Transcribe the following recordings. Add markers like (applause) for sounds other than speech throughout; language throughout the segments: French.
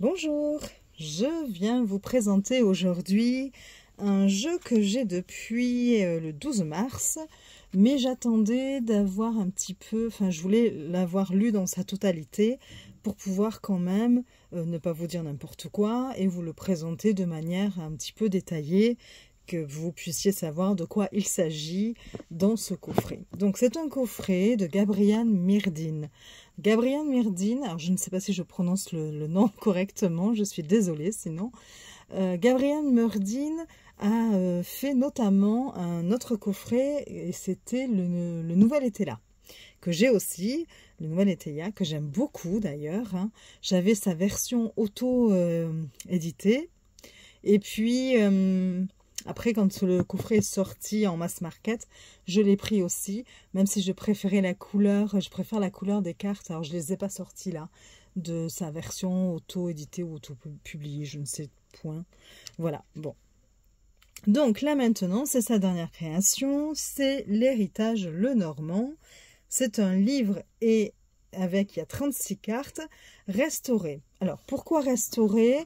Bonjour, je viens vous présenter aujourd'hui un jeu que j'ai depuis euh, le 12 mars, mais j'attendais d'avoir un petit peu, enfin je voulais l'avoir lu dans sa totalité pour pouvoir quand même euh, ne pas vous dire n'importe quoi et vous le présenter de manière un petit peu détaillée que vous puissiez savoir de quoi il s'agit dans ce coffret. Donc c'est un coffret de Gabrielle Myrdine. Gabrielle Myrdine, alors je ne sais pas si je prononce le, nom (laughs) correctement, je suis désolée sinon. Euh, Gabrielle Myrdine a euh, fait notamment un autre coffret et c'était le, Nouvel été là que j'ai aussi, le Nouvel là, que j'aime beaucoup d'ailleurs. Hein. J'avais sa version auto-éditée. Euh, et puis, après, quand le coffret est sorti en mass market, je l'ai pris aussi, même si je préférais la couleur, je préfère la couleur des cartes. Alors, je ne les ai pas sorties là, de sa version auto-éditée ou auto-publiée, je ne sais point. Voilà, bon. Donc là maintenant, c'est sa dernière création, c'est l'héritage Le Normand. C'est un livre et avec, il y a 36 cartes, restaurées. Alors, pourquoi restaurer?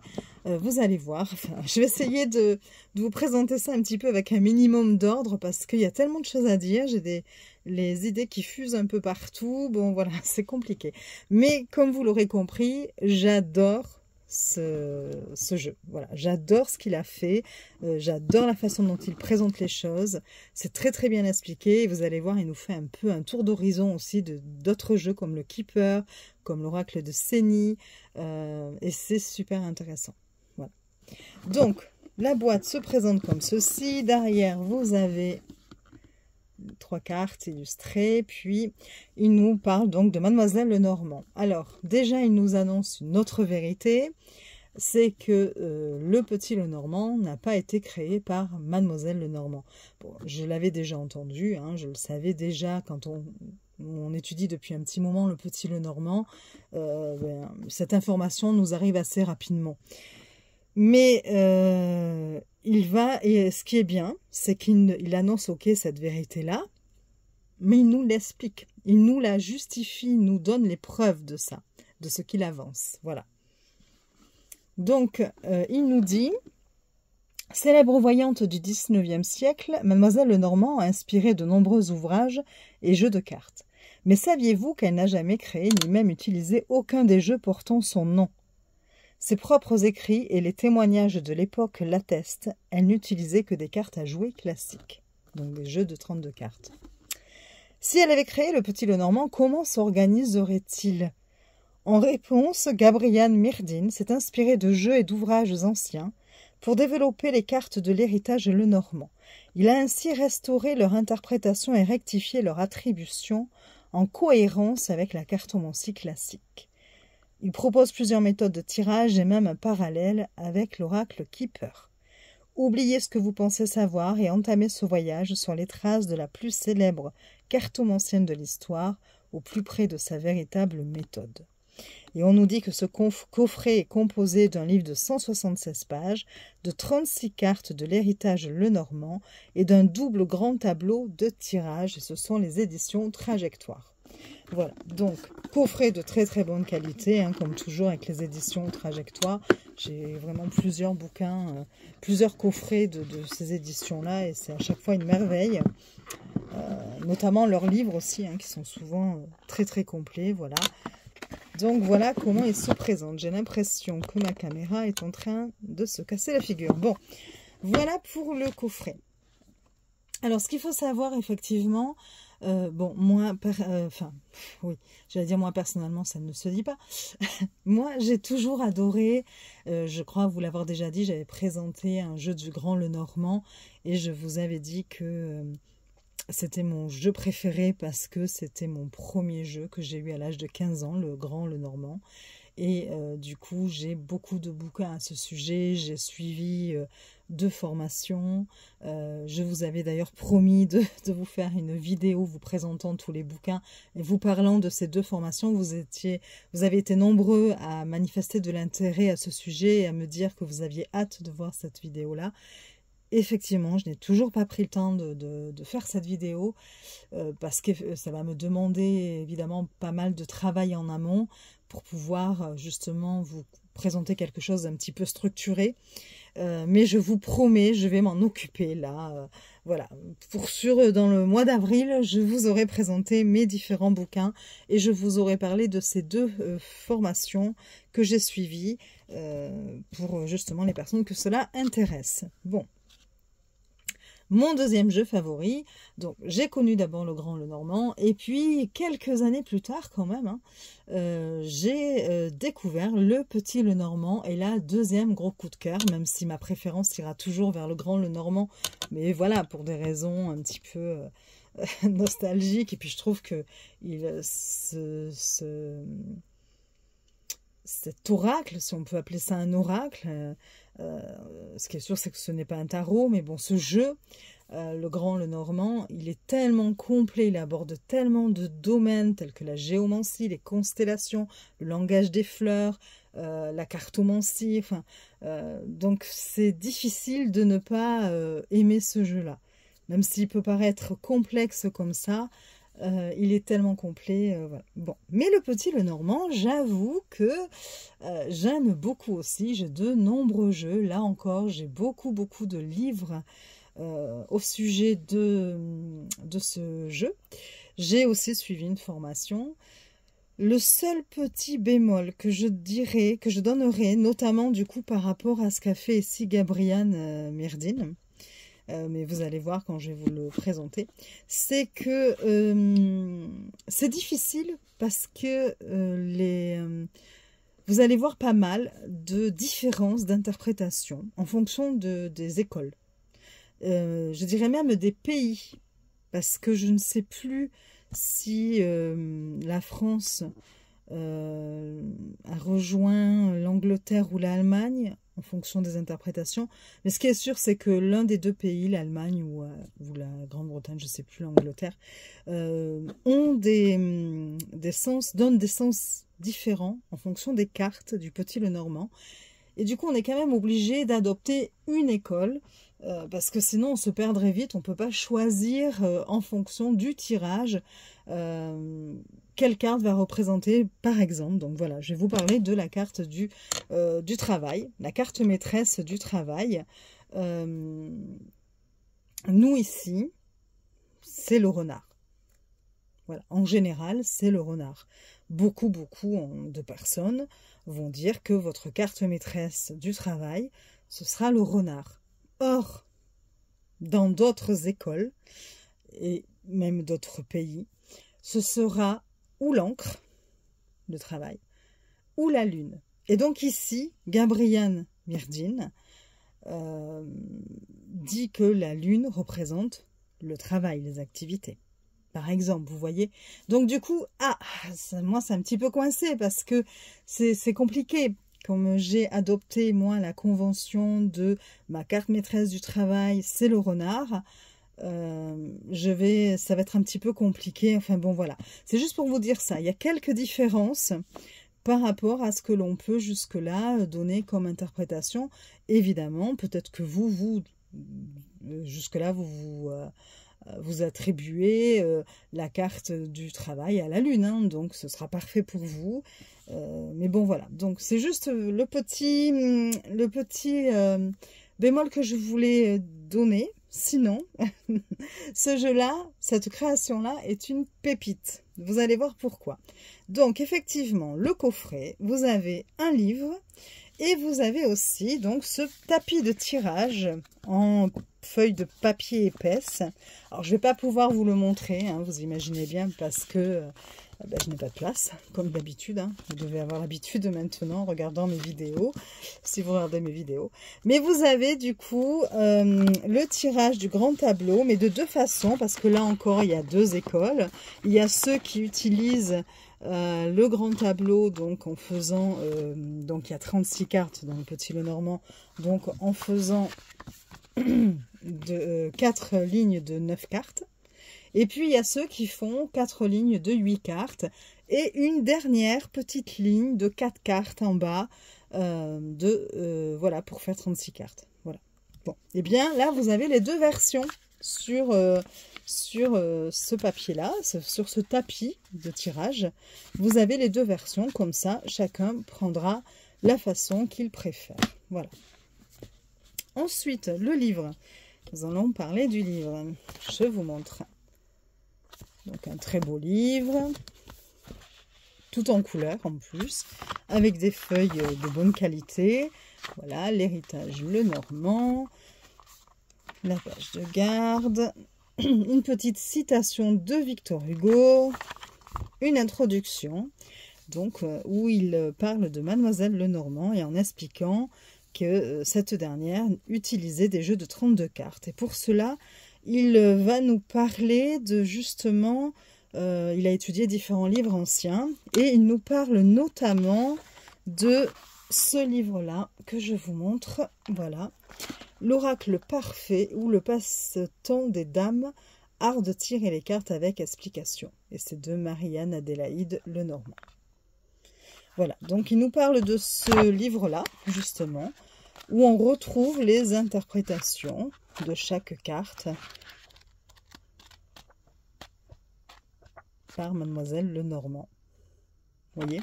Euh, Vous allez voir. (laughs) je vais essayer de, vous présenter ça un petit peu avec un minimum d'ordre parce qu'il y a tellement de choses à dire. J'ai des les idées qui fusent un peu partout. Bon, voilà, (laughs) c'est compliqué. Mais comme vous l'aurez compris, j'adore ce, jeu. Voilà, j'adore ce qu'il a fait, euh, j'adore la façon dont il présente les choses. C'est très très bien expliqué. vous allez voir, il nous fait un peu un tour d'horizon aussi de d'autres jeux comme le Keeper, comme l'Oracle de Séni, euh, et c'est super intéressant. Donc, la boîte se présente comme ceci. Derrière, vous avez trois cartes illustrées, puis il nous parle donc de Mademoiselle Lenormand. Alors, déjà, il nous annonce une autre vérité, c'est que euh, le petit Lenormand n'a pas été créé par Mademoiselle Lenormand. Je l'avais déjà entendu, hein, je le savais déjà quand on, étudie depuis un petit moment le petit Lenormand, euh, ben, cette information nous arrive assez rapidement. Mais euh, il va, et ce qui est bien, c'est qu'il annonce, ok, cette vérité-là, mais il nous l'explique, il nous la justifie, il nous donne les preuves de ça, de ce qu'il avance. Voilà. Donc, euh, il nous dit, célèbre voyante du XIXe siècle, Mademoiselle Lenormand a inspiré de nombreux ouvrages et jeux de cartes. Mais saviez-vous qu'elle n'a jamais créé ni même utilisé aucun des jeux portant son nom? Ses propres écrits et les témoignages de l'époque l'attestent, elle n'utilisait que des cartes à jouer classiques, donc des jeux de 32 cartes. Si elle avait créé le Petit Lenormand, comment s'organiserait-il? En réponse, Gabrielle Myrdine s'est inspiré de jeux et d'ouvrages anciens pour développer les cartes de l'héritage Lenormand. Il a ainsi restauré leur interprétation et rectifié leur attribution en cohérence avec la cartomancie classique. Il propose plusieurs méthodes de tirage et même un parallèle avec l'oracle Keeper. Oubliez ce que vous pensez savoir et entamez ce voyage sur les traces de la plus célèbre cartomancienne de l'histoire, au plus près de sa véritable méthode. Et on nous dit que ce coffret est composé d'un livre de 176 pages, de 36 cartes de l'héritage lenormand et d'un double grand tableau de tirage, ce sont les éditions Trajectoire. Voilà, donc coffret de très très bonne qualité, hein, comme toujours avec les éditions Trajectoire. J'ai vraiment plusieurs bouquins, euh, plusieurs coffrets de, ces éditions-là, et c'est à chaque fois une merveille. Euh, notamment leurs livres aussi, hein, qui sont souvent euh, très très complets, voilà. Donc voilà comment ils se présentent. J'ai l'impression que ma caméra est en train de se casser la figure. Bon, voilà pour le coffret. Alors, ce qu'il faut savoir, effectivement, euh, bon, moi, euh, enfin, oui, j'allais dire moi personnellement, ça ne se dit pas. (laughs) moi, j'ai toujours adoré, euh, je crois vous l'avoir déjà dit, j'avais présenté un jeu du Grand Le Normand et je vous avais dit que c'était mon jeu préféré parce que c'était mon premier jeu que j'ai eu à l'âge de 15 ans, le Grand Le Normand. Et du coup, j'ai beaucoup de bouquins à ce sujet. J'ai suivi de formation. Euh, je vous avais d'ailleurs promis (laughs) de, vous faire une vidéo vous présentant tous les bouquins et vous parlant de ces deux formations. Vous, étiez, vous avez été nombreux à manifester de l'intérêt à ce sujet et à me dire que vous aviez hâte de voir cette vidéo-là. Effectivement, je n'ai toujours pas pris le temps de, faire cette vidéo euh, parce que ça va me demander évidemment pas mal de travail en amont pour pouvoir justement vous présenter quelque chose d'un petit peu structuré. Mais je vous promets, je vais m'en occuper là. voilà, pour sûr, dans le mois d'avril, je vous aurai présenté mes différents bouquins et je vous aurai parlé de ces deux formations que j'ai suivies pour justement les personnes que cela intéresse. Bon, mon deuxième jeu favori. Donc j'ai connu d'abord le Grand Le Normand et puis quelques années plus tard quand même, hein, euh, j'ai euh, découvert le Petit Le Normand et là deuxième gros coup de cœur, même si ma préférence ira toujours vers le Grand Le Normand, mais voilà pour des raisons un petit peu euh, (laughs) nostalgiques et puis je trouve que il cet oracle, si on peut appeler ça un oracle, ce qui est sûr, c'est que ce n'est pas un tarot, mais bon, ce jeu, euh, le grand, le normand, il est tellement complet, il aborde tellement de domaines tels que la géomancie, les constellations, le langage des fleurs, euh, la cartomancie, enfin, donc c'est difficile de ne pas aimer ce jeu-là. Même s'il peut paraître complexe comme ça, euh, il est tellement complet. Euh, bon, mais le petit le normand, j'avoue que euh, j'aime beaucoup aussi. J'ai de nombreux jeux. Là encore, j'ai beaucoup beaucoup de livres au sujet de, de ce jeu. J'ai aussi suivi une formation. Le seul petit bémol que je dirais, que je donnerais, notamment du coup par rapport à ce qu'a fait ici Gabriane Myrdine, euh, mais vous allez voir quand je vais vous le présenter, c'est que euh, c'est difficile parce que euh, les, vous allez voir pas mal de différences d'interprétation en fonction de, des écoles. je dirais même des pays, parce que je ne sais plus si la France a rejoint l'Angleterre ou l'Allemagne en fonction des interprétations. Mais ce qui est sûr, c'est que l'un des deux pays, l'Allemagne ou, euh, la Grande-Bretagne, je ne sais plus, l'Angleterre, euh, ont des, hum, des sens, donnent des sens différents en fonction des cartes du petit le normand. Et du coup, on est quand même obligé d'adopter une école euh, parce que sinon on se perdrait vite. On ne peut pas choisir en fonction du tirage quelle carte va représenter par exemple. Donc voilà, je vais vous parler de la carte du, euh, du travail, la carte maîtresse du travail. Euh, nous ici, c'est le renard. Voilà, en général, c'est le renard. Beaucoup, beaucoup de personnes vont dire que votre carte maîtresse du travail, ce sera le renard. Or, dans d'autres écoles, et même d'autres pays, ce sera ou l'encre de travail, ou la lune. Et donc ici, Gabrielle Myrdine euh, dit que la lune représente le travail, les activités. Par exemple, vous voyez. Donc du coup, ah, moi c'est un petit peu coincé parce que c'est compliqué. Comme j'ai adopté moi la convention de ma carte maîtresse du travail, c'est le renard. Euh, je vais, ça va être un petit peu compliqué. Enfin bon, voilà. C'est juste pour vous dire ça. Il y a quelques différences par rapport à ce que l'on peut jusque-là donner comme interprétation. Évidemment, peut-être que vous, vous, jusque-là, vous vous, euh, vous attribuez euh, la carte du travail à la lune. Hein. donc, ce sera parfait pour vous. mais bon, voilà. Donc, c'est juste le petit, le petit bémol que je voulais donner. Sinon, (laughs) ce jeu-là, cette création-là est une pépite. Vous allez voir pourquoi. Donc, effectivement, le coffret, vous avez un livre et vous avez aussi donc ce tapis de tirage en feuille de papier épaisse. Alors, je ne vais pas pouvoir vous le montrer, hein, vous imaginez bien, parce que euh, ah ben, je n'ai pas de place, comme d'habitude. Hein. Vous devez avoir l'habitude maintenant en regardant mes vidéos, si vous regardez mes vidéos. Mais vous avez du coup euh, le tirage du grand tableau, mais de deux façons, parce que là encore, il y a deux écoles. Il y a ceux qui utilisent euh, le grand tableau, donc en faisant, euh, donc il y a 36 cartes dans le petit le normand, donc en faisant (clears throat) de, 4 lignes de 9 cartes. Et puis, il y a ceux qui font quatre lignes de 8 cartes et une dernière petite ligne de 4 cartes en bas euh, de, euh, voilà, pour faire 36 cartes. Voilà. Bon, et eh bien là, vous avez les deux versions sur, euh, sur ce papier-là, sur ce tapis de tirage, vous avez les deux versions, comme ça, chacun prendra la façon qu'il préfère. Voilà. Ensuite, le livre. Nous allons parler du livre. Je vous montre. Donc un très beau livre, tout en couleur en plus, avec des feuilles de bonne qualité. Voilà, l'héritage le normand, la page de garde, (clears throat) une petite citation de Victor Hugo, une introduction, donc euh, où il parle de Mademoiselle Lenormand et en expliquant que euh, cette dernière utilisait des jeux de 32 cartes. Et pour cela, il va nous parler de justement, euh, il a étudié différents livres anciens, et il nous parle notamment de ce livre-là que je vous montre. Voilà, l'oracle parfait ou le passe-temps des dames, art de tirer les cartes avec explication. Et c'est de Marianne Adélaïde Lenormand. Voilà, donc il nous parle de ce livre-là, justement, où on retrouve les interprétations de chaque carte par Mademoiselle Lenormand. Vous voyez?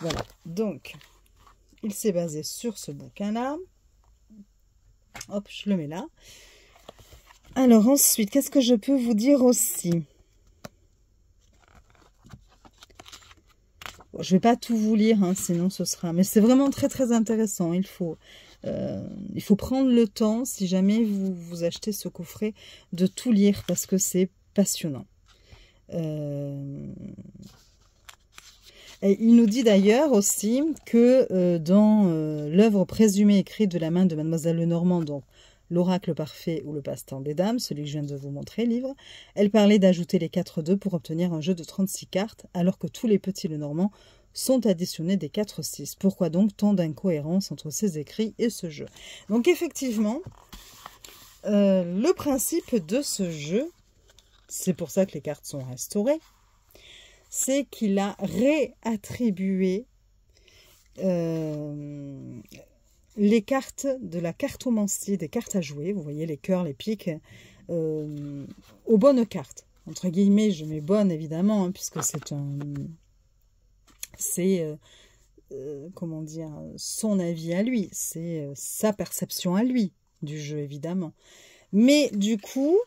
Voilà, donc, il s'est basé sur ce bouquin-là. Hop, je le mets là. Alors ensuite, qu'est-ce que je peux vous dire aussi? Je ne vais pas tout vous lire, hein, sinon ce sera... Mais c'est vraiment très très intéressant. Il faut, euh, il faut prendre le temps, si jamais vous, vous achetez ce coffret, de tout lire parce que c'est passionnant. Euh, il nous dit d'ailleurs aussi que euh, dans l'œuvre présumée écrite de la main de Mademoiselle Lenormand, donc L'oracle parfait ou le passe-temps des dames, celui que je viens de vous montrer, livre, elle parlait d'ajouter les 4 2 pour obtenir un jeu de 36 cartes, alors que tous les petits Lenormand sont additionnés des 4-6. Pourquoi donc tant d'incohérence entre ces écrits et ce jeu? Donc effectivement, euh, le principe de ce jeu, c'est pour ça que les cartes sont restaurées, c'est qu'il a réattribué euh, les cartes de la cartomancie, des cartes à jouer, vous voyez les cœurs, les piques, euh, aux bonnes cartes. Entre guillemets, je mets bonne évidemment, hein, puisque c'est un... C'est, euh, comment dire, son avis à lui, c'est sa perception à lui du jeu, évidemment. Mais du coup,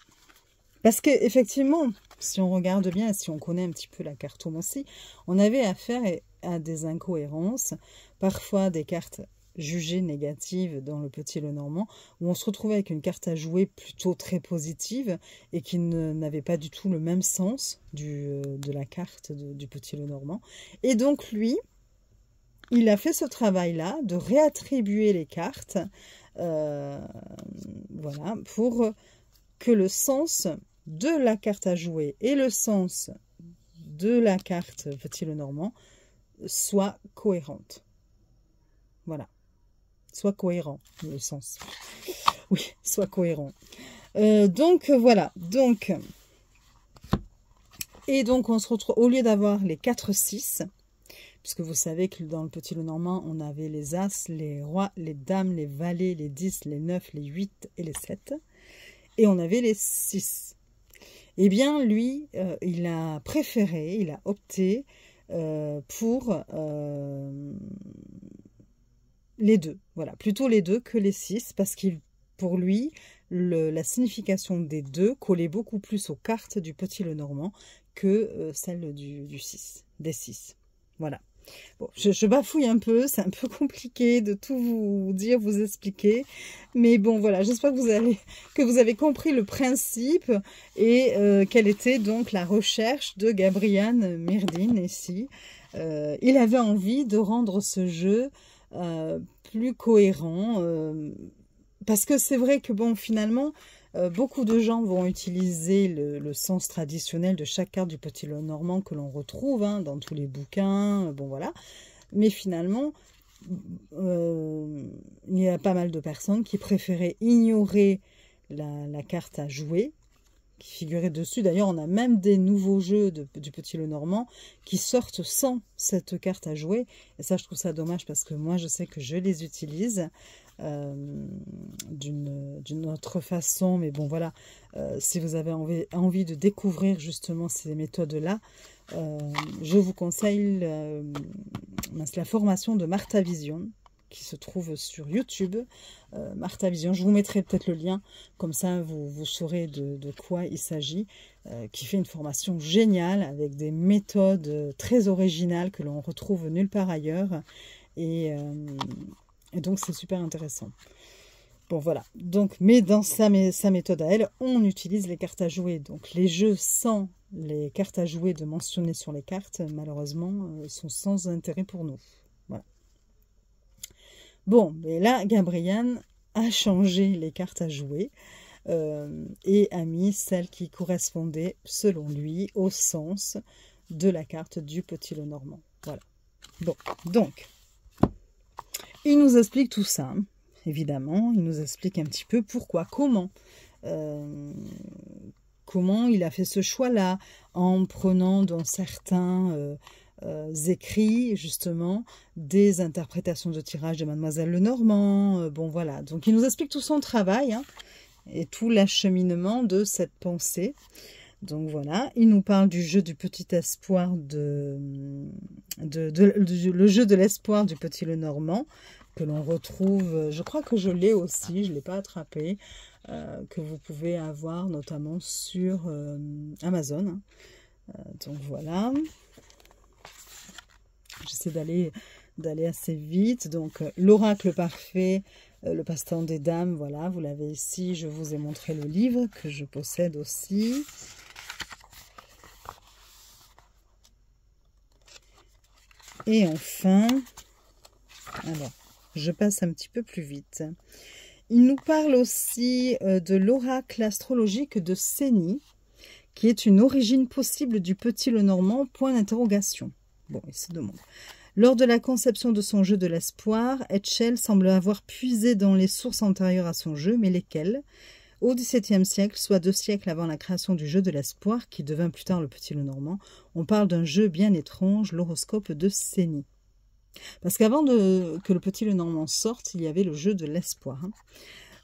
parce que effectivement, si on regarde bien, si on connaît un petit peu la cartomancie, on avait affaire à des incohérences, parfois des cartes jugée négative dans le petit Lenormand, où on se retrouvait avec une carte à jouer plutôt très positive et qui n'avait pas du tout le même sens du, euh, de la carte du petit Lenormand. Et donc lui, il a fait ce travail-là de réattribuer les cartes, euh, voilà, pour que le sens de la carte à jouer et le sens de la carte Petit Lenormand soient cohérentes. Voilà soit cohérent, le sens. Oui, soit cohérent. Euh, donc voilà, donc et donc on se retrouve au lieu d'avoir les 4 6 puisque vous savez que dans le petit Lenormand, on avait les As, les Rois, les Dames, les Valets, les 10, les 9, les 8 et les 7. Et on avait les 6. Eh bien, lui, euh, il a préféré, il a opté euh, pour les deux, voilà, plutôt les deux que les six, parce qu'il, pour lui, la signification des deux collait beaucoup plus aux cartes du Petit Lenormand que euh, celle du 6, des six. Voilà. Je, bafouille un peu, c'est un peu compliqué de tout vous dire, vous expliquer. Mais bon, voilà, j'espère que vous avez, compris le principe et euh, quelle était donc la recherche de Gabriane Myrdine ici. Euh, il avait envie de rendre ce jeu euh, plus cohérent. Parce que c'est vrai que, bon, finalement, euh, beaucoup de gens vont utiliser le, sens traditionnel de chaque carte du petit normand que l'on retrouve hein, dans tous les bouquins, bon voilà. Mais finalement, il y a pas mal de personnes qui préféraient ignorer la, carte à jouer qui figuraient dessus. D'ailleurs, on a même des nouveaux jeux du Petit Le Normand qui sortent sans cette carte à jouer. Et ça, je trouve ça dommage parce que moi, je sais que je les utilise euh, d'une autre façon. Mais bon, voilà, euh, si vous avez envie, de découvrir justement ces méthodes-là, euh, je vous conseille la formation de Martha Vision qui se trouve sur YouTube, euh, Martha Vision. Je vous mettrai peut-être le lien, comme ça vous, saurez de, quoi il s'agit, euh, qui fait une formation géniale avec des méthodes très originales que l'on retrouve nulle part ailleurs. Et, euh, donc c'est super intéressant. Bon voilà, donc mais dans sa, méthode à elle, on utilise les cartes à jouer. Donc les jeux sans les cartes à jouer de mentionner sur les cartes, malheureusement, sont sans intérêt pour nous. Bon, mais là, Gabriel a changé les cartes à jouer euh, et a mis celles qui correspondaient, selon lui, au sens de la carte du petit le normand. Voilà. Bon, donc, il nous explique tout ça. Évidemment. Il nous explique un petit peu pourquoi, comment. Euh, comment il a fait ce choix-là en prenant dans certains euh, euh, écrits, justement, des interprétations de tirage de Mademoiselle Lenormand. Bon, voilà. Donc, il nous explique tout son travail hein, et tout l'acheminement de cette pensée. Donc voilà, il nous parle du jeu du petit espoir de, le jeu de l'espoir du petit Lenormand que l'on retrouve, je crois que je l'ai aussi, je ne l'ai pas attrapé, euh, que vous pouvez avoir notamment sur Amazon. Hein. donc voilà. J'essaie d'aller d'aller assez vite. Donc, euh, l'oracle parfait, euh, le passe-temps des dames, voilà, vous l'avez ici. Je vous ai montré le livre que je possède aussi. Et enfin, alors, je passe un petit peu plus vite. Il nous parle aussi euh, de l'oracle astrologique de Séni, qui est une origine possible du petit le normand, point d'interrogation. Bon, il se demande. Lors de la conception de son jeu de l'espoir, Etchel semble avoir puisé dans les sources antérieures à son jeu, mais lesquelles? Au XVIIe siècle, soit deux siècles avant la création du jeu de l'espoir, qui devint plus tard le Petit Le Normand, on parle d'un jeu bien étrange, l'horoscope de Séni. Parce qu'avant que le Petit Le Normand sorte, il y avait le jeu de l'espoir. Hein.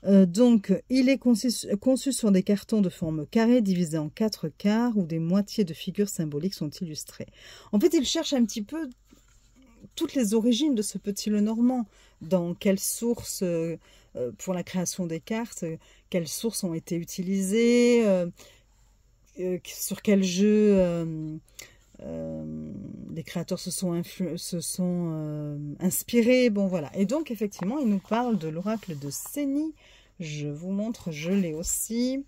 Euh, donc, il est conçu, sur des cartons de forme carrée divisés en quatre quarts où des moitiés de figures symboliques sont illustrées. En fait, il cherche un petit peu toutes les origines de ce petit le normand, dans quelles sources, euh, euh, pour la création des cartes, quelles sources ont été utilisées, sur quel jeu les créateurs se sont, sont inspirés. Bon, voilà. Et donc, effectivement, il nous parle de l'oracle de Séni, je vous montre, je l'ai aussi.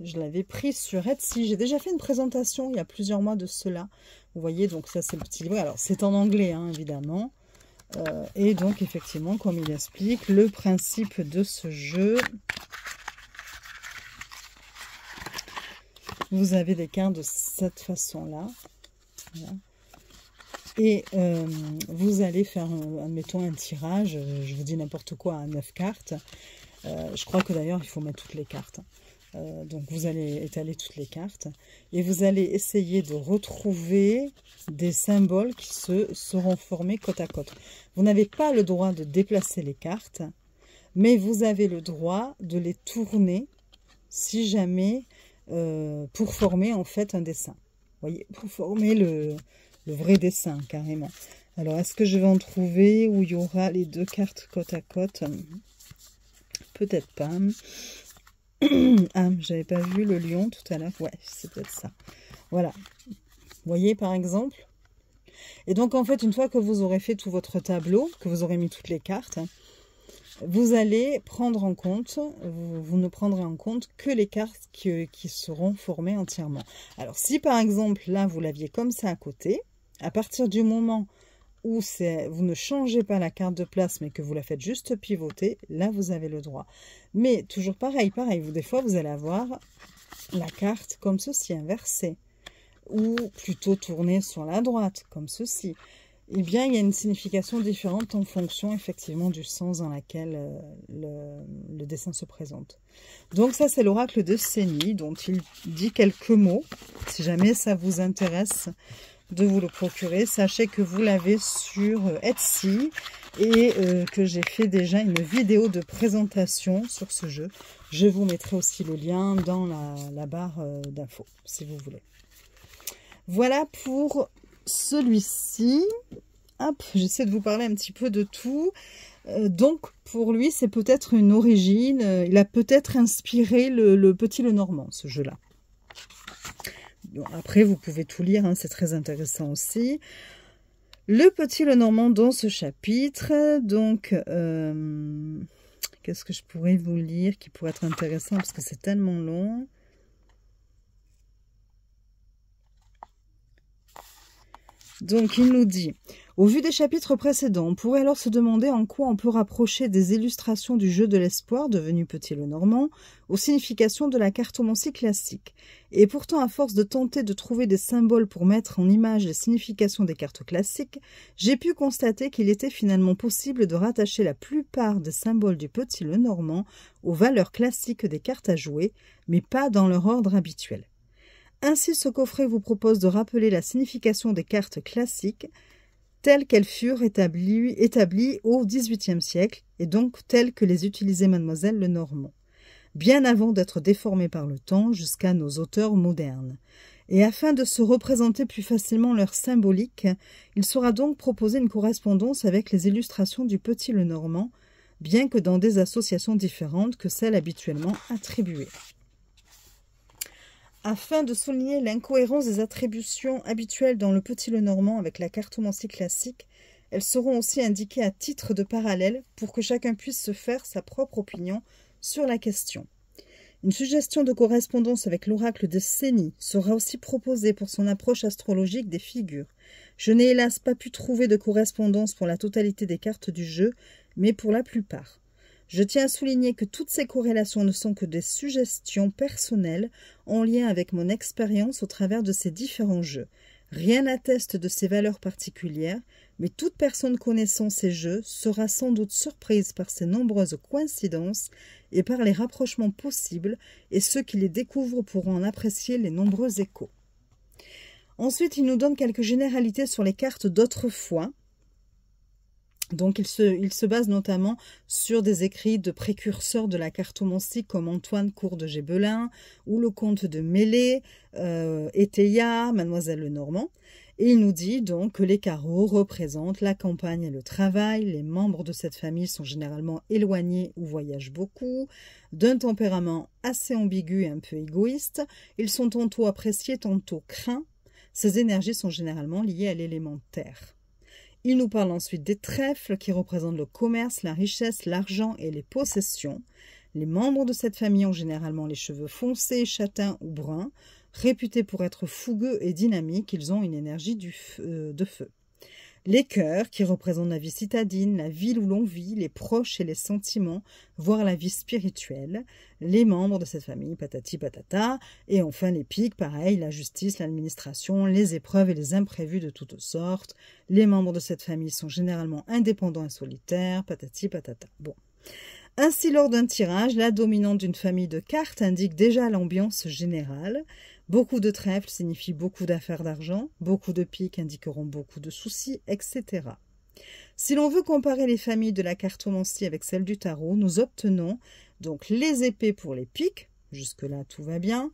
Je l'avais pris sur Etsy. J'ai déjà fait une présentation il y a plusieurs mois de cela. Vous voyez, donc ça c'est le petit livre. Alors c'est en anglais, hein, évidemment. Euh, et donc effectivement, comme il explique, le principe de ce jeu. Vous avez des cartes de cette façon-là. Et euh, vous allez faire, admettons, un tirage, je vous dis n'importe quoi, à 9 cartes. Euh, je crois que d'ailleurs, il faut mettre toutes les cartes. Euh, donc, vous allez étaler toutes les cartes. Et vous allez essayer de retrouver des symboles qui se seront formés côte à côte. Vous n'avez pas le droit de déplacer les cartes, mais vous avez le droit de les tourner si jamais euh, pour former en fait un dessin. Voyez, pour former le, le vrai dessin carrément. Alors, est-ce que je vais en trouver où il y aura les deux cartes côte à côte? Peut-être pas. (clears throat) ah, j'avais pas vu le lion tout à l'heure. Ouais, c'est peut-être ça. Voilà. Vous voyez, par exemple? Et donc, en fait, une fois que vous aurez fait tout votre tableau, que vous aurez mis toutes les cartes, vous allez prendre en compte, vous, ne prendrez en compte que les cartes qui, seront formées entièrement. Alors, si par exemple, là, vous l'aviez comme ça à côté, à partir du moment où vous ne changez pas la carte de place, mais que vous la faites juste pivoter, là, vous avez le droit. Mais toujours pareil, pareil, vous, des fois, vous allez avoir la carte comme ceci, inversée, ou plutôt tournée sur la droite, comme ceci. Eh bien, il y a une signification différente en fonction, effectivement, du sens dans lequel euh, le, dessin se présente. Donc ça, c'est l'oracle de Séni, dont il dit quelques mots. Si jamais ça vous intéresse de vous le procurer, sachez que vous l'avez sur euh, Etsy et euh, que j'ai fait déjà une vidéo de présentation sur ce jeu. Je vous mettrai aussi le lien dans la, la barre d'infos, si vous voulez. Voilà pour celui-ci. Hop, j'essaie de vous parler un petit peu de tout. Euh, donc, pour lui, c'est peut-être une origine. Euh, il a peut-être inspiré le, Petit Le Normand, ce jeu-là. après, vous pouvez tout lire, hein, c'est très intéressant aussi. Le Petit Le Normand dans ce chapitre. Donc, euh, qu'est-ce que je pourrais vous lire qui pourrait être intéressant parce que c'est tellement long. Donc, il nous dit Au vu des chapitres précédents, on pourrait alors se demander en quoi on peut rapprocher des illustrations du jeu de l'espoir, devenu Petit le Normand, aux significations de la cartomancie classique. Et pourtant, à force de tenter de trouver des symboles pour mettre en image les significations des cartes classiques, j'ai pu constater qu'il était finalement possible de rattacher la plupart des symboles du Petit le Normand aux valeurs classiques des cartes à jouer, mais pas dans leur ordre habituel. Ainsi, ce coffret vous propose de rappeler la signification des cartes classiques telles qu'elles furent établies, au XVIIIe siècle et donc telles que les utilisait Mademoiselle Lenormand, bien avant d'être déformées par le temps jusqu'à nos auteurs modernes. Et afin de se représenter plus facilement leur symbolique, il sera donc proposé une correspondance avec les illustrations du Petit Lenormand, bien que dans des associations différentes que celles habituellement attribuées. Afin de souligner l'incohérence des attributions habituelles dans le Petit Lenormand avec la cartomancie classique, elles seront aussi indiquées à titre de parallèle pour que chacun puisse se faire sa propre opinion sur la question. Une suggestion de correspondance avec l'oracle de Séni sera aussi proposée pour son approche astrologique des figures. Je n'ai hélas pas pu trouver de correspondance pour la totalité des cartes du jeu, mais pour la plupart. Je tiens à souligner que toutes ces corrélations ne sont que des suggestions personnelles en lien avec mon expérience au travers de ces différents jeux. Rien n'atteste de ces valeurs particulières, mais toute personne connaissant ces jeux sera sans doute surprise par ces nombreuses coïncidences et par les rapprochements possibles, et ceux qui les découvrent pourront en apprécier les nombreux échos. Ensuite, il nous donne quelques généralités sur les cartes d'autrefois, donc il se, base notamment sur des écrits de précurseurs de la cartomancie comme Antoine Cour de Gébelin ou le comte de Mêlée, euh, Mademoiselle Lenormand. Et il nous dit donc que les carreaux représentent la campagne et le travail. Les membres de cette famille sont généralement éloignés ou voyagent beaucoup, d'un tempérament assez ambigu et un peu égoïste. Ils sont tantôt appréciés, tantôt craints. Ces énergies sont généralement liées à l'élément terre. Il nous parle ensuite des trèfles qui représentent le commerce, la richesse, l'argent et les possessions. Les membres de cette famille ont généralement les cheveux foncés, châtains ou bruns. Réputés pour être fougueux et dynamiques, ils ont une énergie euh, de feu. Les cœurs, qui représentent la vie citadine, la ville où l'on vit, les proches et les sentiments, voire la vie spirituelle, les membres de cette famille, patati patata, et enfin les pics, pareil, la justice, l'administration, les épreuves et les imprévus de toutes sortes. Les membres de cette famille sont généralement indépendants et solitaires, patati patata. Bon. Ainsi, lors d'un tirage, la dominante d'une famille de cartes indique déjà l'ambiance générale. Beaucoup de trèfles signifient beaucoup d'affaires d'argent, beaucoup de piques indiqueront beaucoup de soucis, etc. Si l'on veut comparer les familles de la cartomancie avec celles du tarot, nous obtenons donc les épées pour les piques, jusque-là tout va bien,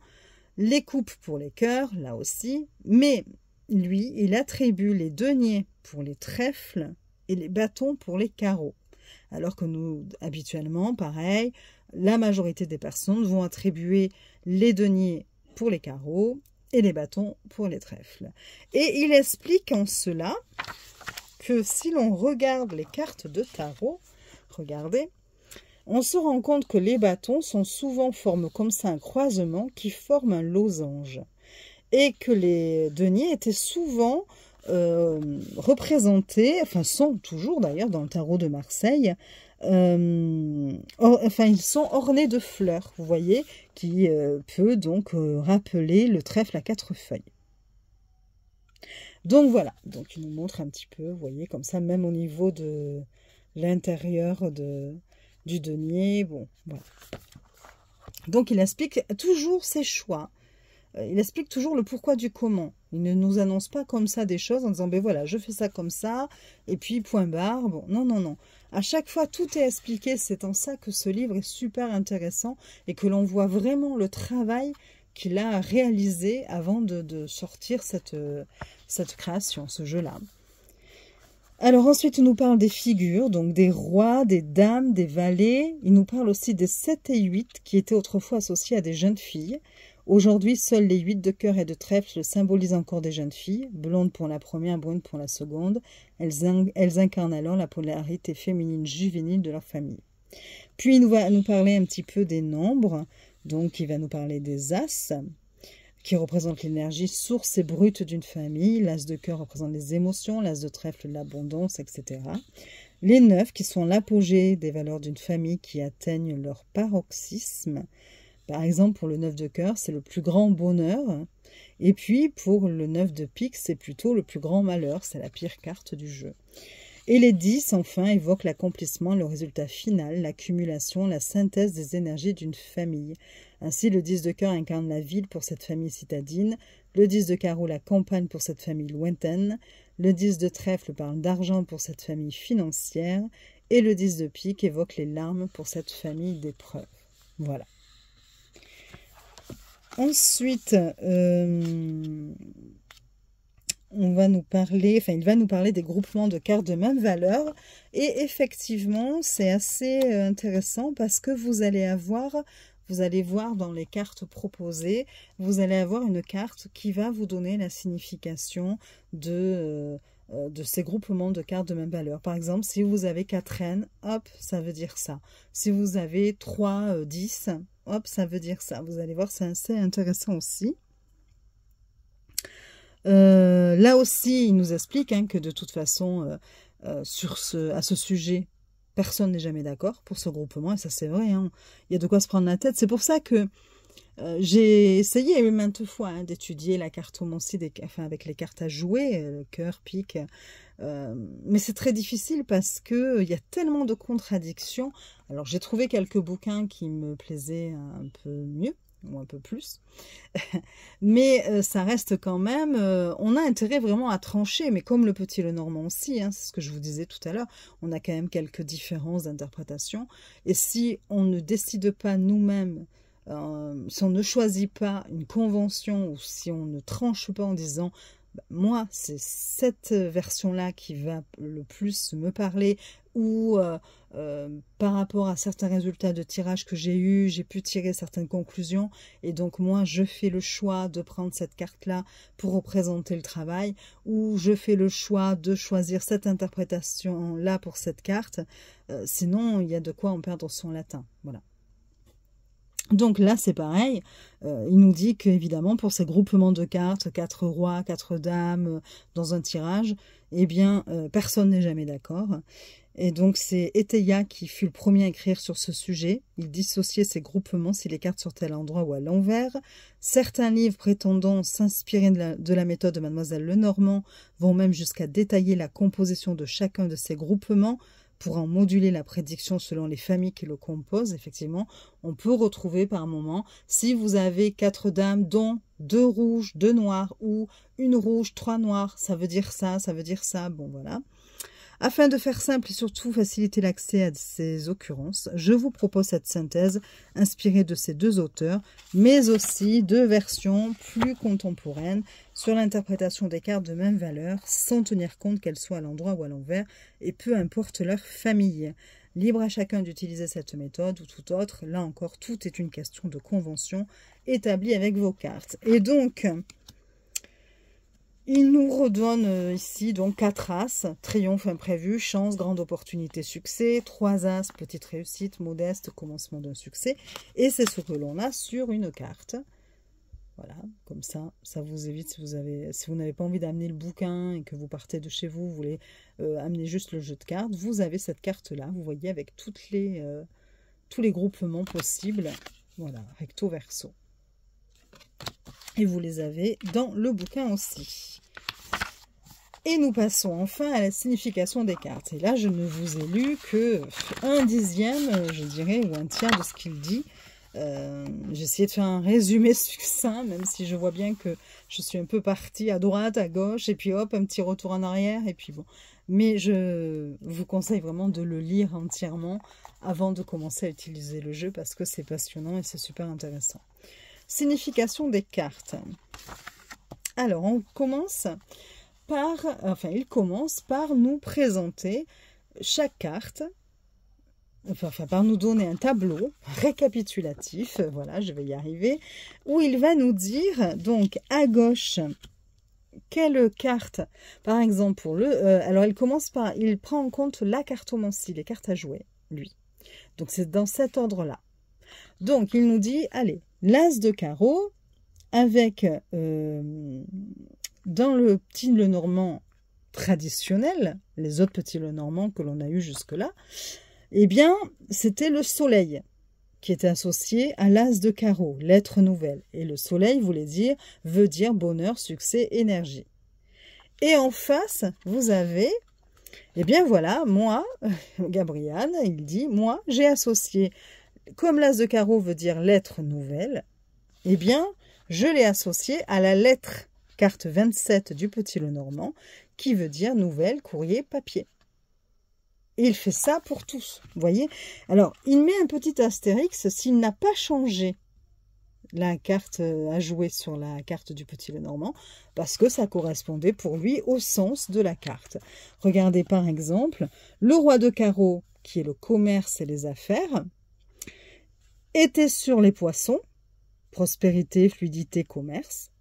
les coupes pour les cœurs, là aussi, mais lui, il attribue les deniers pour les trèfles et les bâtons pour les carreaux. Alors que nous, habituellement, pareil, la majorité des personnes vont attribuer les deniers les carreaux et les bâtons pour les trèfles. Et il explique en cela que si l'on regarde les cartes de tarot, regardez, on se rend compte que les bâtons sont souvent forment comme ça un croisement qui forme un losange. Et que les deniers étaient souvent euh, représentés, enfin sont toujours d'ailleurs dans le tarot de Marseille, euh, enfin ils sont ornés de fleurs, vous voyez, qui euh, peut donc rappeler le trèfle à quatre feuilles. Donc voilà, donc il nous montre un petit peu, vous voyez, comme ça, même au niveau de l'intérieur de, du denier, bon. Donc il explique toujours ses choix, euh, il explique toujours le pourquoi du comment. Il ne nous annonce pas comme ça des choses en disant, ben voilà, je fais ça comme ça, et puis point barre, bon, non, non, non. À chaque fois, tout est expliqué, c'est en ça que ce livre est super intéressant, et que l'on voit vraiment le travail qu'il a réalisé avant de, sortir cette, cette création, ce jeu-là. Alors ensuite, il nous parle des figures, donc des rois, des dames, des valets. Il nous parle aussi des 7 et 8 qui étaient autrefois associés à des jeunes filles. Aujourd'hui, seuls les 8 de cœur et de trèfle symbolisent encore des jeunes filles, blondes pour la première, brunes pour la seconde. Elles, incarnent alors la polarité féminine juvénile de leur famille. Puis il va nous parler un petit peu des nombres. Donc, il va nous parler des As, qui représentent l'énergie source et brute d'une famille. L'As de cœur représente les émotions, l'As de trèfle l'abondance, etc. Les neufs, qui sont l'apogée des valeurs d'une famille qui atteignent leur paroxysme. Par exemple, pour le neuf de cœur, c'est le plus grand bonheur. Et puis, pour le neuf de pique, c'est plutôt le plus grand malheur. C'est la pire carte du jeu. Et les 10, enfin, évoquent l'accomplissement, le résultat final, l'accumulation, la synthèse des énergies d'une famille. Ainsi, le 10 de cœur incarne la ville pour cette famille citadine, le 10 de carreau la campagne pour cette famille lointaine, le 10 de trèfle parle d'argent pour cette famille financière, et le 10 de pique évoque les larmes pour cette famille d'épreuves. Voilà. Ensuite, euh, on va nous parler, enfin, il va nous parler des groupements de cartes de même valeur. Et effectivement, c'est assez euh, intéressant parce que vous allez avoir, vous allez voir dans les cartes proposées, vous allez avoir une carte qui va vous donner la signification de, euh, de ces groupements de cartes de même valeur. Par exemple, si vous avez 4 reines, hop, ça veut dire ça. Si vous avez 3, 10, hop, ça veut dire ça. Vous allez voir, c'est assez intéressant aussi. Euh, là aussi, il nous explique hein, que de toute façon, euh, euh, sur ce, à ce sujet, personne n'est jamais d'accord pour ce groupement, et ça c'est vrai, hein. il y a de quoi se prendre la tête. C'est pour ça que j'ai essayé maintes fois hein, d'étudier la cartomancie des, enfin, avec les cartes à jouer, le cœur, pique, mais c'est très difficile parce qu'il y a tellement de contradictions. Alors j'ai trouvé quelques bouquins qui me plaisaient un peu mieux, ou un peu plus. (laughs) mais euh, ça reste quand même, euh, on a intérêt vraiment à trancher, mais comme le petit le normand aussi, hein, c'est ce que je vous disais tout à l'heure, on a quand même quelques différences d'interprétation. Et si on ne décide pas nous-mêmes, euh, si on ne choisit pas une convention, ou si on ne tranche pas en disant bah, moi, c'est cette version-là qui va le plus me parler, ou euh, euh, par rapport à certains résultats de tirage que j'ai eu, j'ai pu tirer certaines conclusions, et donc moi, je fais le choix de prendre cette carte-là pour représenter le travail, ou je fais le choix de choisir cette interprétation-là pour cette carte, sinon il y a de quoi en perdre son latin. Voilà. Donc là, c'est pareil. Euh, il nous dit qu'évidemment, pour ces groupements de cartes, quatre rois, quatre dames, euh, dans un tirage, eh bien, euh, personne n'est jamais d'accord. Et donc, c'est Eteia qui fut le premier à écrire sur ce sujet. Il dissociait ces groupements si les cartes sont à l'endroit ou à l'envers. Certains livres prétendant s'inspirer de la méthode de Mademoiselle Lenormand vont même jusqu'à détailler la composition de chacun de ces groupements, pour en moduler la prédiction selon les familles qui le composent, effectivement, on peut retrouver par moment, si vous avez quatre dames, dont deux rouges, deux noirs, ou une rouge, trois noirs, ça veut dire ça, ça veut dire ça, bon voilà. Afin de faire simple et surtout faciliter l'accès à ces occurrences, je vous propose cette synthèse inspirée de ces deux auteurs, mais aussi deux versions plus contemporaines sur l'interprétation des cartes de même valeur, sans tenir compte qu'elles soient à l'endroit ou à l'envers, et peu importe leur famille. Libre à chacun d'utiliser cette méthode ou toute autre, là encore, tout est une question de convention établie avec vos cartes. Et donc, il nous redonne euh, ici donc quatre as, triomphe imprévu, chance, grande opportunité, succès, trois as, petite réussite, modeste, commencement d'un succès. Et c'est ce que l'on a sur une carte. Voilà, comme ça, ça vous évite si vous n'avez pas envie d'amener le bouquin et que vous partez de chez vous, vous voulez euh, amener juste le jeu de cartes, vous avez cette carte-là, vous voyez, avec euh, tous les groupements possibles. Voilà, recto verso. Et vous les avez dans le bouquin aussi. Et nous passons enfin à la signification des cartes. Et là, je ne vous ai lu que un dixième, je dirais, ou un tiers de ce qu'il dit. Euh, j'ai essayé de faire un résumé (laughs) succinct, même si je vois bien que je suis un peu partie à droite, à gauche, et puis hop, un petit retour en arrière, et puis bon. Mais je vous conseille vraiment de le lire entièrement avant de commencer à utiliser le jeu, parce que c'est passionnant et c'est super intéressant. Signification des cartes. Alors, on commence par, enfin, il commence par nous présenter chaque carte enfin par nous donner un tableau récapitulatif, voilà, je vais y arriver, où il va nous dire, donc à gauche, quelle carte, par exemple pour le... Euh, alors il commence par, il prend en compte la cartomancie, les cartes à jouer, lui. Donc c'est dans cet ordre-là. Donc il nous dit, allez, l'as de carreau, avec, euh, dans le petit le normand traditionnel, les autres petits le normand que l'on a eu jusque-là, eh bien, c'était le soleil qui était associé à l'as de carreau, lettre nouvelle. Et le soleil voulait dire, veut dire bonheur, succès, énergie. Et en face, vous avez, eh bien voilà, moi, (laughs) Gabriel, il dit, moi, j'ai associé, comme l'as de carreau veut dire lettre nouvelle, eh bien, je l'ai associé à la lettre carte 27 du Petit Lenormand, qui veut dire nouvelle, courrier, papier. Et il fait ça pour tous, vous voyez Alors, il met un petit astérix s'il n'a pas changé la carte euh, à jouer sur la carte du petit Lenormand, parce que ça correspondait pour lui au sens de la carte. Regardez par exemple, le roi de carreau, qui est le commerce et les affaires, était sur les poissons, prospérité, fluidité, commerce.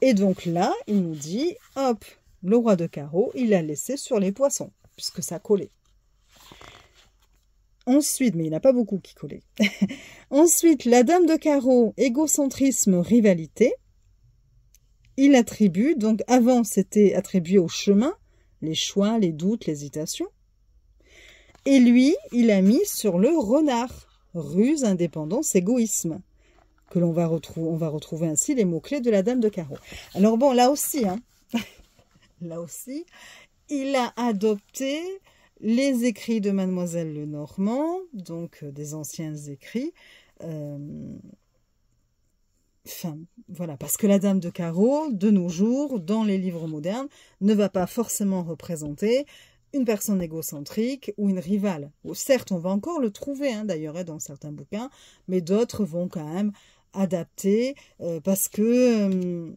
Et donc là, il nous dit, hop, le roi de carreau, il l'a laissé sur les poissons, puisque ça collait. Ensuite, mais il n'y a pas beaucoup qui collaient. (laughs) Ensuite, la dame de carreau, égocentrisme, rivalité. Il attribue, donc avant c'était attribué au chemin, les choix, les doutes, l'hésitation. Et lui, il a mis sur le renard, ruse, indépendance, égoïsme, que l'on va retrouver, on va retrouver ainsi les mots-clés de la dame de carreau. Alors bon, là aussi, hein, (laughs) là aussi, il a adopté les écrits de Mademoiselle Lenormand, donc euh, des anciens écrits. Euh, voilà, parce que la dame de carreau, de nos jours, dans les livres modernes, ne va pas forcément représenter une personne égocentrique ou une rivale. certes, on va encore le trouver, hein, d'ailleurs, dans certains bouquins, mais d'autres vont quand même adapter euh, parce que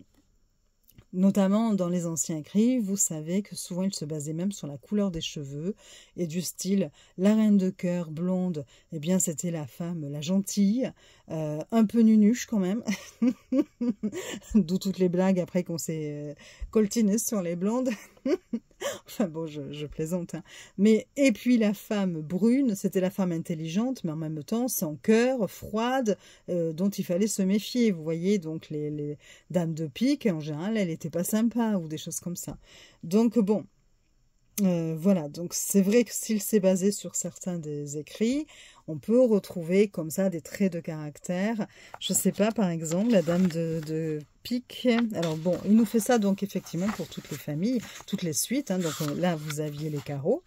Notamment dans les anciens écrits, vous savez que souvent ils se basaient même sur la couleur des cheveux et du style la reine de cœur blonde, eh bien c'était la femme, la gentille, euh, un peu nunuche quand même, (laughs) d'où toutes les blagues après qu'on s'est euh, coltiné sur les blondes. (laughs) enfin bon, je, plaisante. Hein. Mais et puis la femme brune, c'était la femme intelligente, mais en même temps sans cœur, froide, euh, dont il fallait se méfier. Vous voyez, donc les, dames de pique, en général, elle n'était pas sympa ou des choses comme ça. Donc bon, euh, voilà, donc c'est vrai que s'il s'est basé sur certains des écrits, on peut retrouver comme ça des traits de caractère. Je ne sais pas, par exemple, la dame de, pique. Alors bon, il nous fait ça donc effectivement pour toutes les familles, toutes les suites. Hein. donc euh, là, vous aviez les carreaux.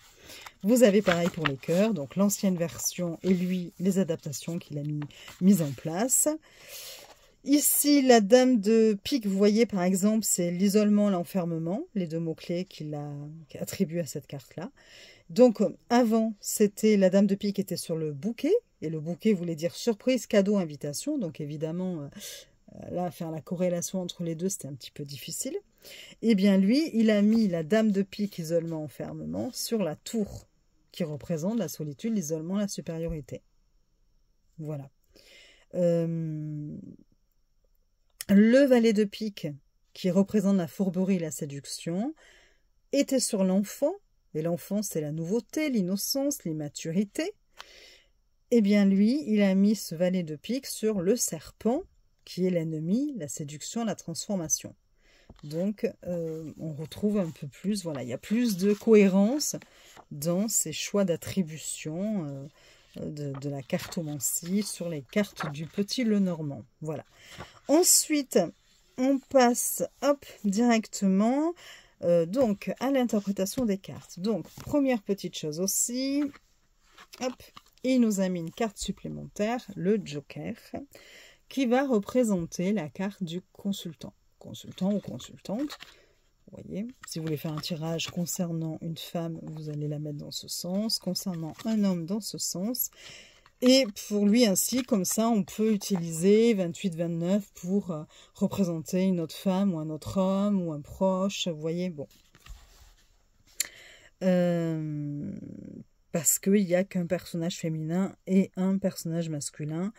Vous avez pareil pour les cœurs, donc l'ancienne version et lui, les adaptations qu'il a mis, mises en place. Ici, la dame de pique, vous voyez par exemple, c'est l'isolement, l'enfermement, les deux mots-clés qu'il a attribués à cette carte-là. Donc, avant, c'était la dame de pique était sur le bouquet, et le bouquet voulait dire surprise, cadeau, invitation. Donc, évidemment, euh, là, faire la corrélation entre les deux, c'était un petit peu difficile. Eh bien, lui, il a mis la dame de pique, isolement, enfermement, sur la tour, qui représente la solitude, l'isolement, la supériorité. Voilà. Euh, le valet de pique, qui représente la fourberie et la séduction, était sur l'enfant, et l'enfant c'est la nouveauté, l'innocence, l'immaturité. Eh bien lui, il a mis ce valet de pique sur le serpent, qui est l'ennemi, la séduction, la transformation. Donc euh, on retrouve un peu plus, voilà, il y a plus de cohérence dans ces choix d'attribution. Euh, de, la cartomancie sur les cartes du petit Lenormand. Voilà. Ensuite, on passe hop, directement Euh, donc, à l'interprétation des cartes. Donc, première petite chose aussi, hop, il nous a mis une carte supplémentaire, le Joker, qui va représenter la carte du consultant. Consultant ou consultante. Si vous voulez faire un tirage concernant une femme, vous allez la mettre dans ce sens. Concernant un homme, dans ce sens. Et pour lui ainsi, comme ça, on peut utiliser 28-29 pour euh, représenter une autre femme ou un autre homme ou un proche. Vous voyez, bon. Euh, parce qu'il n'y a qu'un personnage féminin et un personnage masculin.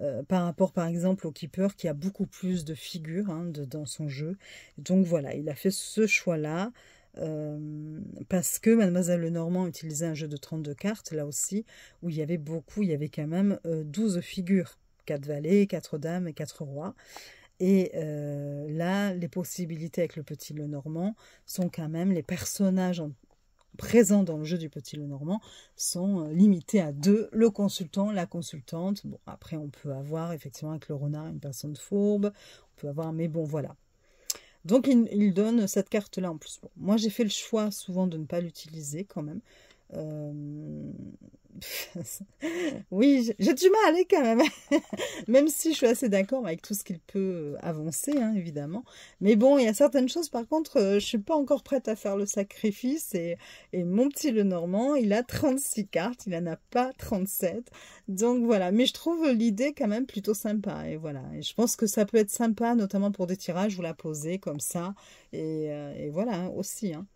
Euh, par rapport par exemple au Keeper qui a beaucoup plus de figures hein, dans son jeu. Donc voilà, il a fait ce choix-là. Euh, parce que Mademoiselle Lenormand utilisait un jeu de 32 cartes, là aussi, où il y avait beaucoup, il y avait quand même 12 euh, figures, 4 valets, 4 dames et 4 rois. Et là, les possibilités avec le petit Lenormand sont quand même, les personnages présents dans le jeu du petit Lenormand sont limités à deux, le consultant, la consultante. Bon, après, on peut avoir effectivement avec le renard une personne fourbe, on peut avoir, mais bon, voilà. Donc il, donne cette carte-là en plus. moi j'ai fait le choix souvent de ne pas l'utiliser quand même. Euh, (laughs) oui, j'ai du mal aller quand même, (laughs) même si je suis assez d'accord avec tout ce qu'il peut avancer, hein, évidemment. Mais bon, il y a certaines choses, par contre, euh, je suis pas encore prête à faire le sacrifice. Et, mon petit Lenormand, il a 36 cartes, il n'en a pas 37. Donc voilà, mais je trouve l'idée quand même plutôt sympa. Et voilà, et je pense que ça peut être sympa, notamment pour des tirages, vous la posez comme ça. Et, euh, voilà, hein, aussi. Hein.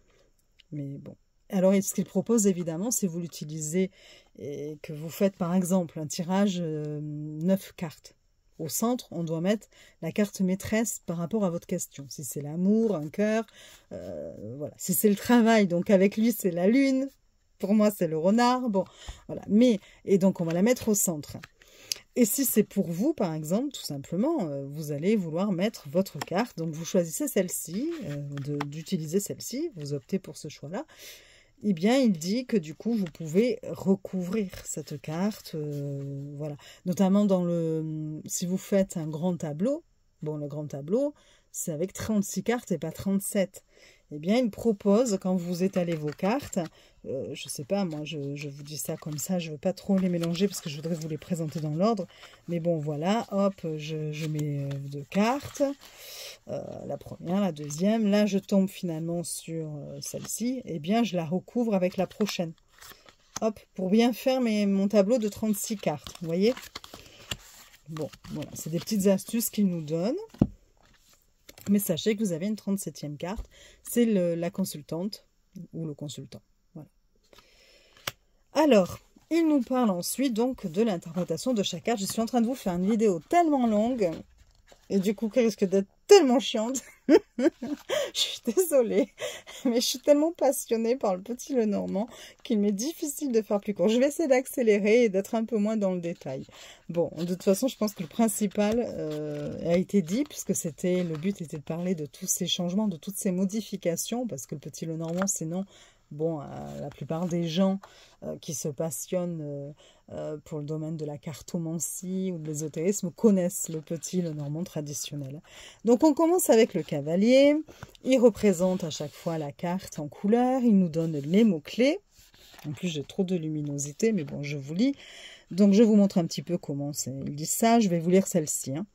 Mais bon. Alors, ce qu'il propose, évidemment, si vous l'utilisez et que vous faites, par exemple, un tirage euh, neuf cartes. Au centre, on doit mettre la carte maîtresse par rapport à votre question. Si c'est l'amour, un cœur, euh, voilà. Si c'est le travail, donc avec lui, c'est la lune. Pour moi, c'est le renard. Bon, voilà. Mais, et donc, on va la mettre au centre. Et si c'est pour vous, par exemple, tout simplement, euh, vous allez vouloir mettre votre carte. Donc, vous choisissez celle-ci, d'utiliser celle-ci. Vous optez pour ce choix-là eh bien, il dit que du coup, vous pouvez recouvrir cette carte, euh, voilà. Notamment dans le, si vous faites un grand tableau, bon, le grand tableau, c'est avec 36 cartes et pas 37 eh bien, il propose, quand vous étalez vos cartes, euh, je ne sais pas, moi, je, vous dis ça comme ça, je ne veux pas trop les mélanger parce que je voudrais vous les présenter dans l'ordre. Mais bon, voilà, hop, je, mets euh, deux cartes. Euh, la première, la deuxième. Là, je tombe finalement sur celle-ci. Eh bien, je la recouvre avec la prochaine. Hop, pour bien faire mon tableau de 36 cartes, vous voyez? Bon, voilà, c'est des petites astuces qu'il nous donne. Mais sachez que vous avez une 37e carte. C'est la consultante ou le consultant. Voilà. Alors, il nous parle ensuite donc de l'interprétation de chaque carte. Je suis en train de vous faire une vidéo tellement longue et du coup qui risque d'être tellement chiante. (laughs) je suis désolée, mais je suis tellement passionnée par le petit Lenormand qu'il m'est difficile de faire plus court. Je vais essayer d'accélérer et d'être un peu moins dans le détail. Bon, de toute façon, je pense que le principal euh, a été dit, puisque c'était le but était de parler de tous ces changements, de toutes ces modifications, parce que le petit Lenormand, sinon, bon, euh, la plupart des gens euh, qui se passionnent euh, pour le domaine de la cartomancie ou de l'ésotérisme connaissent le petit, le normand traditionnel. Donc on commence avec le cavalier. Il représente à chaque fois la carte en couleur. Il nous donne les mots-clés. En plus, j'ai trop de luminosité, mais bon, je vous lis. Donc, je vous montre un petit peu comment il dit ça. Je vais vous lire celle-ci. Hein.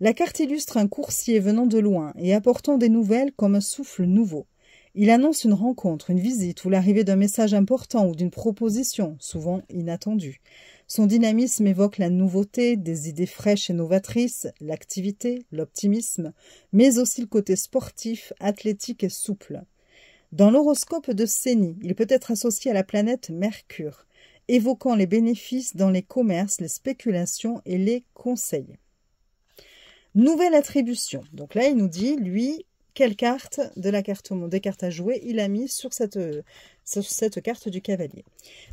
La carte illustre un coursier venant de loin et apportant des nouvelles comme un souffle nouveau. Il annonce une rencontre, une visite ou l'arrivée d'un message important ou d'une proposition, souvent inattendue. Son dynamisme évoque la nouveauté, des idées fraîches et novatrices, l'activité, l'optimisme, mais aussi le côté sportif, athlétique et souple. Dans l'horoscope de Séni, il peut être associé à la planète Mercure, évoquant les bénéfices dans les commerces, les spéculations et les conseils. Nouvelle attribution. Donc là, il nous dit, lui, quelle carte de la carte des cartes à jouer il a mis sur cette, sur cette carte du cavalier.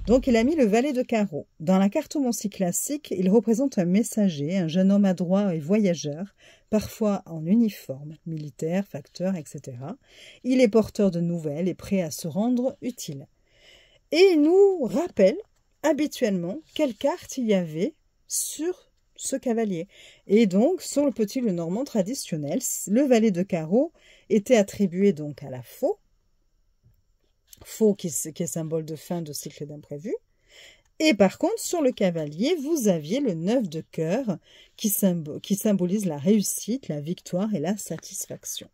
Donc il a mis le valet de carreau. Dans la cartomancie classique, il représente un messager, un jeune homme adroit et voyageur, parfois en uniforme, militaire, facteur, etc. Il est porteur de nouvelles et prêt à se rendre utile. Et il nous rappelle habituellement quelle carte il y avait sur ce cavalier. Et donc, sur le petit le normand traditionnel, le valet de carreau était attribué donc à la faux, faux qui, est symbole de fin de cycle d'imprévu. Et par contre, sur le cavalier, vous aviez le 9 de cœur qui symbolise la réussite, la victoire et la satisfaction.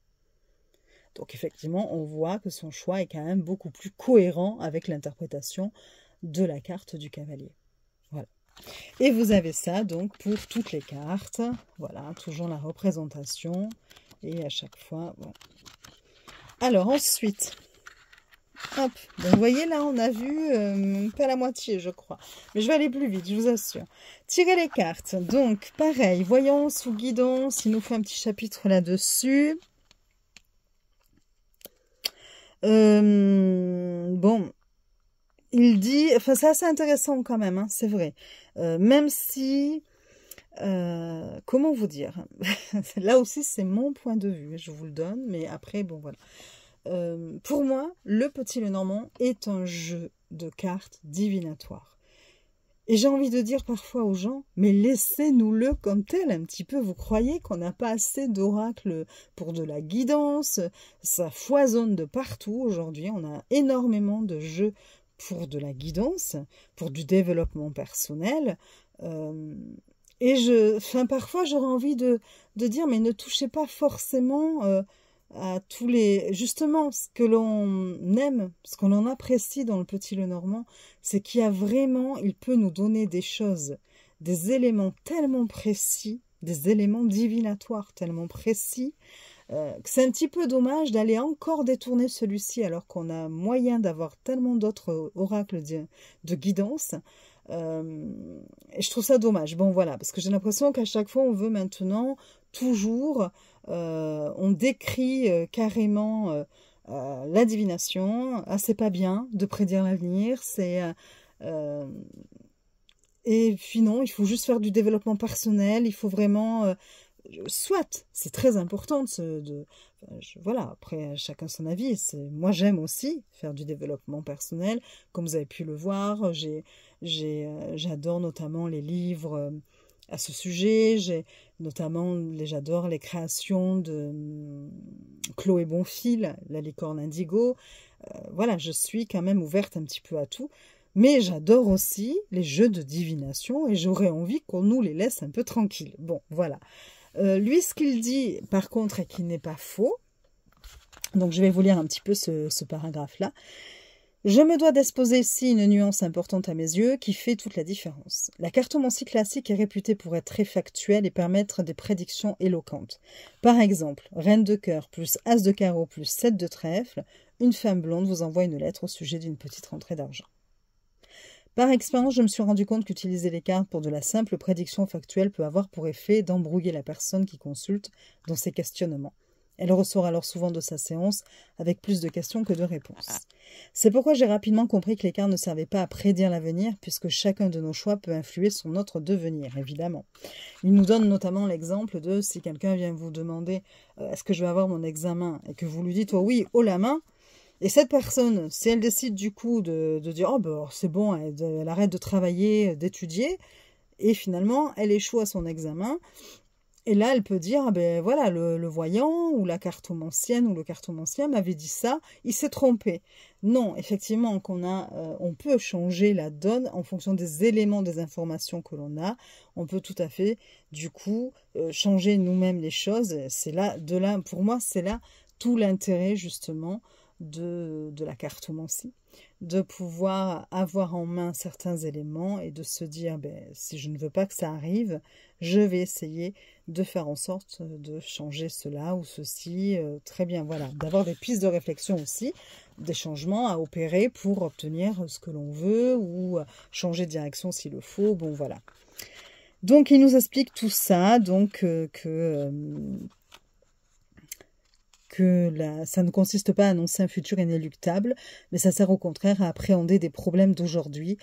Donc effectivement, on voit que son choix est quand même beaucoup plus cohérent avec l'interprétation de la carte du cavalier. Et vous avez ça donc pour toutes les cartes. Voilà, toujours la représentation. Et à chaque fois, bon. Alors ensuite, hop, vous voyez là, on a vu euh, pas la moitié, je crois. Mais je vais aller plus vite, je vous assure. Tirez les cartes. Donc, pareil, voyance ou guidance, il nous faut un petit chapitre là-dessus. Euh, bon, il dit, enfin c'est assez intéressant quand même, hein, c'est vrai. Euh, même si, euh, comment vous dire, (laughs) là aussi c'est mon point de vue, je vous le donne, mais après bon voilà. pour moi, le petit le normand est un jeu de cartes divinatoire. Et j'ai envie de dire parfois aux gens, mais laissez-nous-le comme tel un petit peu. Vous croyez qu'on n'a pas assez d'oracles pour de la guidance? Ça foisonne de partout aujourd'hui. On a énormément de jeux pour de la guidance, pour du développement personnel. Euh, et je, enfin, parfois j'aurais envie de, de, dire, mais ne touchez pas forcément euh, à tous les justement ce que l'on aime, ce qu'on en apprécie dans le petit le normand, c'est qu'il y a vraiment, il peut nous donner des choses, des éléments tellement précis, des éléments divinatoires tellement précis, euh, c'est un petit peu dommage d'aller encore détourner celui-ci alors qu'on a moyen d'avoir tellement d'autres oracles de, guidance. Euh, et je trouve ça dommage. Bon voilà, parce que j'ai l'impression qu'à chaque fois on veut maintenant toujours euh, on décrit euh, carrément euh, la divination. Ah, c'est pas bien de prédire l'avenir, c'est et puis non, il faut juste faire du développement personnel, il faut vraiment soit, c'est très important de, voilà, après chacun son avis. Moi j'aime aussi faire du développement personnel, comme vous avez pu le voir. j'adore notamment les livres à ce sujet. J'ai notamment, j'adore les créations de hum, Chloé Bonfil, la licorne indigo. Euh, voilà, je suis quand même ouverte un petit peu à tout. Mais j'adore aussi les jeux de divination et j'aurais envie qu'on nous les laisse un peu tranquilles. Bon, voilà. Euh, lui, ce qu'il dit, par contre, est qu'il n'est pas faux. Donc, je vais vous lire un petit peu ce paragraphe-là. Je me dois d'exposer ici une nuance importante à mes yeux qui fait toute la différence. La cartomancie classique est réputée pour être très factuelle et permettre des prédictions éloquentes. Par exemple, Reine de cœur plus As de carreau plus 7 de trèfle, une femme blonde vous envoie une lettre au sujet d'une petite rentrée d'argent. Par expérience, je me suis rendu compte qu'utiliser les cartes pour de la simple prédiction factuelle peut avoir pour effet d'embrouiller la personne qui consulte dans ses questionnements. Elle ressort alors souvent de sa séance avec plus de questions que de réponses. C'est pourquoi j'ai rapidement compris que l'écart ne servait pas à prédire l'avenir, puisque chacun de nos choix peut influer sur notre devenir, évidemment. Il nous donne notamment l'exemple de si quelqu'un vient vous demander euh, est-ce que je vais avoir mon examen? Et que vous lui dites oh oui, haut la main, et cette personne, si elle décide du coup de, dire oh ben c'est bon, elle arrête de travailler, d'étudier, et finalement elle échoue à son examen, et là, elle peut dire, ah ben voilà, le, voyant ou la cartomancienne ou le cartomancien m'avait dit ça, il s'est trompé. Non, effectivement, qu'on a, euh, on peut changer la donne en fonction des éléments, des informations que l'on a. On peut tout à fait, du coup, euh, changer nous-mêmes les choses. C'est là, de là, pour moi, c'est là tout l'intérêt justement de, de la cartomancie, de pouvoir avoir en main certains éléments et de se dire, ben, si je ne veux pas que ça arrive, je vais essayer de faire en sorte de changer cela ou ceci. Euh, très bien, voilà, d'avoir des pistes de réflexion aussi, des changements à opérer pour obtenir ce que l'on veut ou changer de direction s'il le faut. Bon, voilà. Donc, il nous explique tout ça, donc euh, que euh, que ça ne consiste pas à annoncer un futur inéluctable, mais ça sert au contraire à appréhender des problèmes d'aujourd'hui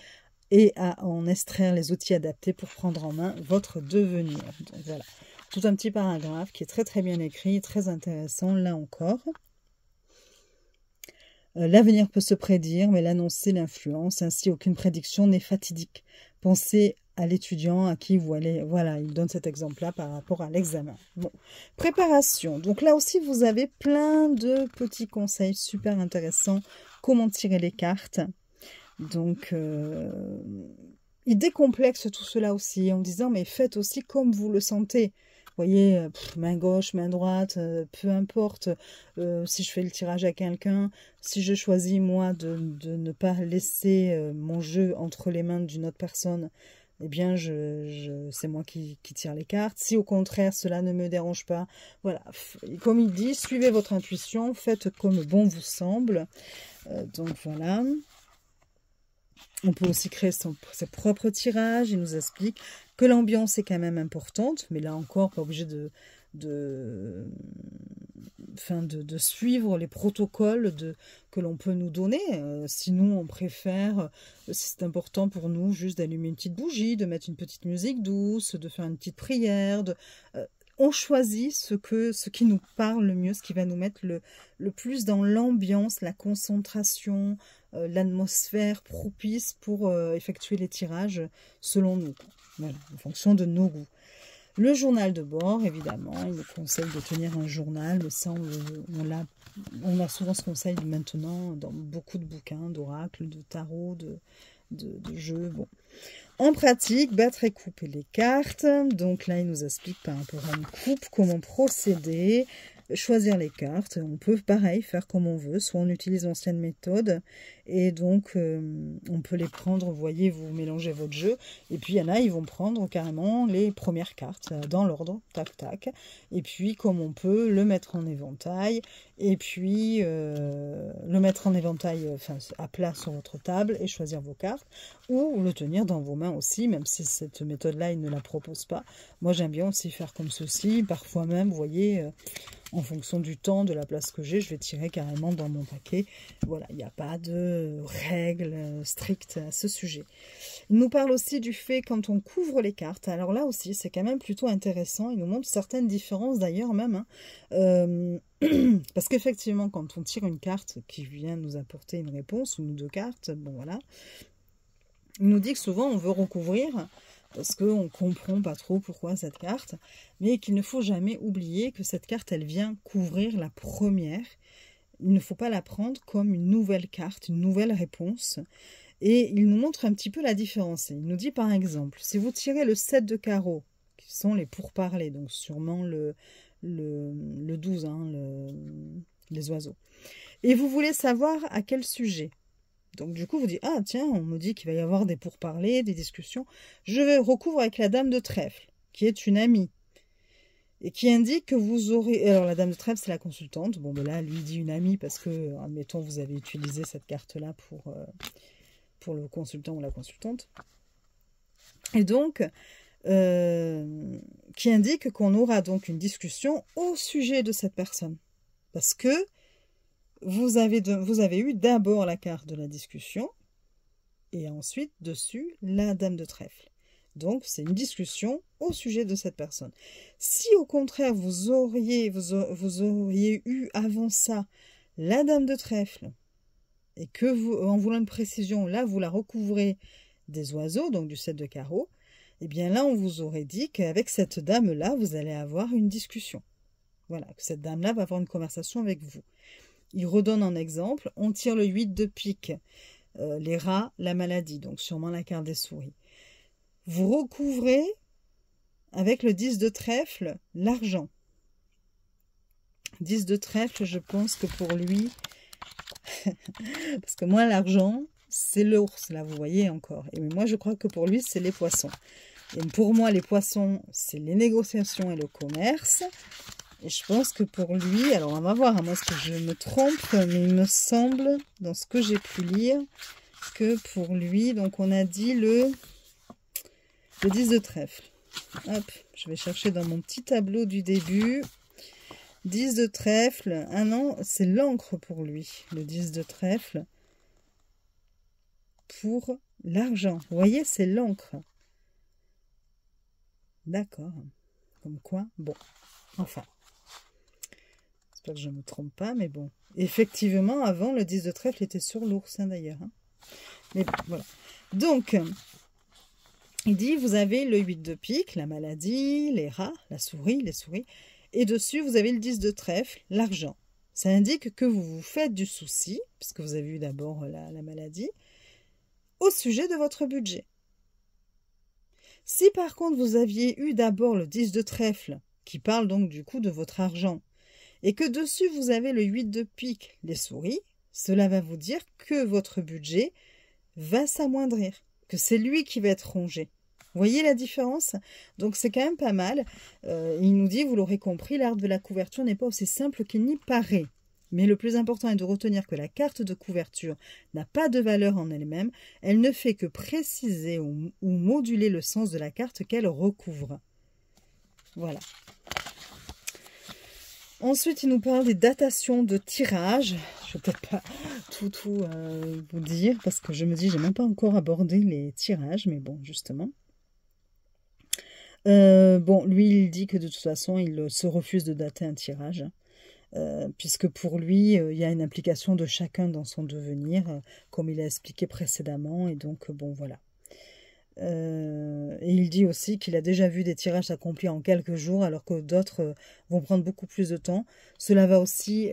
et à en extraire les outils adaptés pour prendre en main votre devenir. voilà, tout un petit paragraphe qui est très très bien écrit, très intéressant là encore. Euh, l'avenir peut se prédire, mais l'annoncer l'influence, ainsi aucune prédiction n'est fatidique. Pensez à l'étudiant à qui vous allez. Voilà, il donne cet exemple-là par rapport à l'examen. Bon, préparation. Donc là aussi, vous avez plein de petits conseils super intéressants comment tirer les cartes. Donc, euh, il décomplexe tout cela aussi en disant mais faites aussi comme vous le sentez. Vous voyez, euh, main gauche, main droite, euh, peu importe si je fais le tirage à quelqu'un, si je choisis moi de, ne pas laisser mon jeu entre les mains d'une autre personne, eh bien, c'est moi qui, tire les cartes. Si au contraire, cela ne me dérange pas, voilà. Comme il dit, suivez votre intuition, faites comme bon vous semble. donc voilà. On peut aussi créer son, ses propres tirages. Il nous explique que l'ambiance est quand même importante, mais là encore, pas obligé de, de, de, suivre les protocoles de, que l'on peut nous donner. Euh, sinon, on préfère, euh, si c'est important pour nous, juste d'allumer une petite bougie, de mettre une petite musique douce, de faire une petite prière. De, euh, on choisit ce, que, ce qui nous parle le mieux, ce qui va nous mettre le, le plus dans l'ambiance, la concentration, euh, l'atmosphère propice pour effectuer les tirages selon nous, en fonction de nos goûts. Le journal de bord, évidemment, il nous conseille de tenir un journal, mais ça, on, a, on a souvent ce conseil maintenant dans beaucoup de bouquins, d'oracles, de tarot, de, de, de jeux. Bon. En pratique, battre et couper les cartes. Donc là, il nous explique par rapport à une coupe comment procéder choisir les cartes. On peut pareil faire comme on veut, soit on utilise l'ancienne méthode et donc euh, on peut les prendre, vous voyez, vous mélangez votre jeu et puis il y en a, ils vont prendre carrément les premières cartes euh, dans l'ordre, tac tac, et puis comme on peut le mettre en éventail et puis euh, le mettre en éventail enfin, à plat sur votre table et choisir vos cartes ou le tenir dans vos mains aussi, même si cette méthode-là, il ne la propose pas. Moi j'aime bien aussi faire comme ceci, parfois même, vous voyez en fonction du temps, de la place que j'ai, je vais tirer carrément dans mon paquet. Voilà, il n'y a pas de règles strictes à ce sujet. Il nous parle aussi du fait quand on couvre les cartes. Alors là aussi, c'est quand même plutôt intéressant. Il nous montre certaines différences d'ailleurs même. Hein. Euh, (clears throat) parce qu'effectivement, quand on tire une carte qui vient nous apporter une réponse, ou deux cartes, bon voilà, il nous dit que souvent on veut recouvrir parce qu'on ne comprend pas trop pourquoi cette carte, mais qu'il ne faut jamais oublier que cette carte, elle vient couvrir la première. Il ne faut pas la prendre comme une nouvelle carte, une nouvelle réponse. Et il nous montre un petit peu la différence. Il nous dit par exemple, si vous tirez le 7 de carreau, qui sont les pourparlers, donc sûrement le, le, le 12, hein, les oiseaux, et vous voulez savoir à quel sujet, donc du coup, vous dites, ah tiens, on me dit qu'il va y avoir des pourparlers, des discussions. Je vais recouvre avec la dame de trèfle, qui est une amie, et qui indique que vous aurez... Alors la dame de trèfle, c'est la consultante. Bon, ben là, lui dit une amie, parce que, admettons, vous avez utilisé cette carte-là pour, euh, pour le consultant ou la consultante. Et donc, euh, qui indique qu'on aura donc une discussion au sujet de cette personne. Parce que vous avez, vous avez eu d'abord la carte de la discussion et ensuite dessus la dame de trèfle. Donc c'est une discussion au sujet de cette personne. Si au contraire vous auriez, vous, auriez eu avant ça la dame de trèfle et que vous, en voulant une précision, là vous la recouvrez des oiseaux, donc du 7 de carreau, eh bien là on vous aurait dit qu'avec cette dame-là, vous allez avoir une discussion. Voilà, que cette dame-là va avoir une conversation avec vous. Il redonne un exemple. On tire le 8 de pique. Euh, les rats, la maladie. Donc sûrement la carte des souris. Vous recouvrez avec le 10 de trèfle l'argent. 10 de trèfle, je pense que pour lui, (laughs) parce que moi l'argent, c'est l'ours, là vous voyez encore. Et moi je crois que pour lui, c'est les poissons. Et pour moi, les poissons, c'est les négociations et le commerce. Et je pense que pour lui, alors on va voir, à moins que je me trompe, mais il me semble, dans ce que j'ai pu lire, que pour lui, donc on a dit le, le 10 de trèfle. Hop, je vais chercher dans mon petit tableau du début. 10 de trèfle. Ah non, c'est l'encre pour lui, le 10 de trèfle. Pour l'argent. Vous voyez, c'est l'encre. D'accord. Comme quoi, bon. Enfin que je ne me trompe pas, mais bon. Effectivement, avant, le 10 de trèfle était sur l'ours, hein, d'ailleurs. Hein. Mais voilà. Donc, il dit, vous avez le 8 de pique, la maladie, les rats, la souris, les souris. Et dessus, vous avez le 10 de trèfle, l'argent. Ça indique que vous vous faites du souci, puisque vous avez eu d'abord la, la maladie, au sujet de votre budget. Si par contre vous aviez eu d'abord le 10 de trèfle, qui parle donc du coût de votre argent, et que dessus vous avez le 8 de pique, les souris, cela va vous dire que votre budget va s'amoindrir, c'est lui qui va être rongé. Voyez la différence? Donc c'est quand même pas mal. Euh, il nous dit, vous l'aurez compris, l'arbre de la couverture n'est pas aussi simple qu'il n'y paraît. Mais le plus important est de retenir que la carte de couverture n'a pas de valeur en elle-même, elle ne fait que préciser ou, moduler le sens de la carte qu'elle recouvre. Voilà. Ensuite, il nous parle des datations de tirage. Je ne vais peut-être pas tout, tout euh, vous dire parce que je me dis, j'ai même pas encore abordé les tirages, mais bon, justement. Euh, bon, lui, il dit que de toute façon, il se refuse de dater un tirage. Euh, puisque pour lui, il y a une implication de chacun dans son devenir, comme il a expliqué précédemment, et donc bon voilà. Et il dit aussi qu'il a déjà vu des tirages s'accomplir en quelques jours, alors que d'autres vont prendre beaucoup plus de temps. Cela va aussi,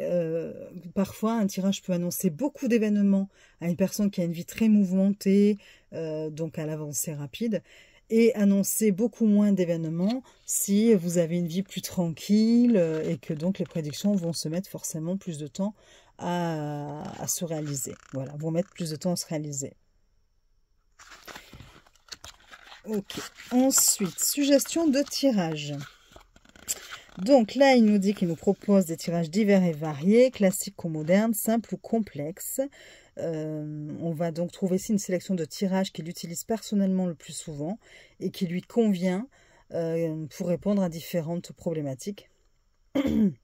parfois, un tirage peut annoncer beaucoup d'événements à une personne qui a une vie très mouvementée, donc à l'avancée rapide et annoncer beaucoup moins d'événements si vous avez une vie plus tranquille euh, et que donc les prédictions vont se mettre forcément plus de temps à, se réaliser. Voilà, vont mettre plus de temps à se réaliser. Ok. Ensuite, suggestion de tirage. Donc là, il nous dit qu'il nous propose des tirages divers et variés, classiques ou modernes, simples ou complexes. Euh, on va donc trouver ici une sélection de tirages qu'il utilise personnellement le plus souvent et qui lui convient euh, pour répondre à différentes problématiques. (clears throat)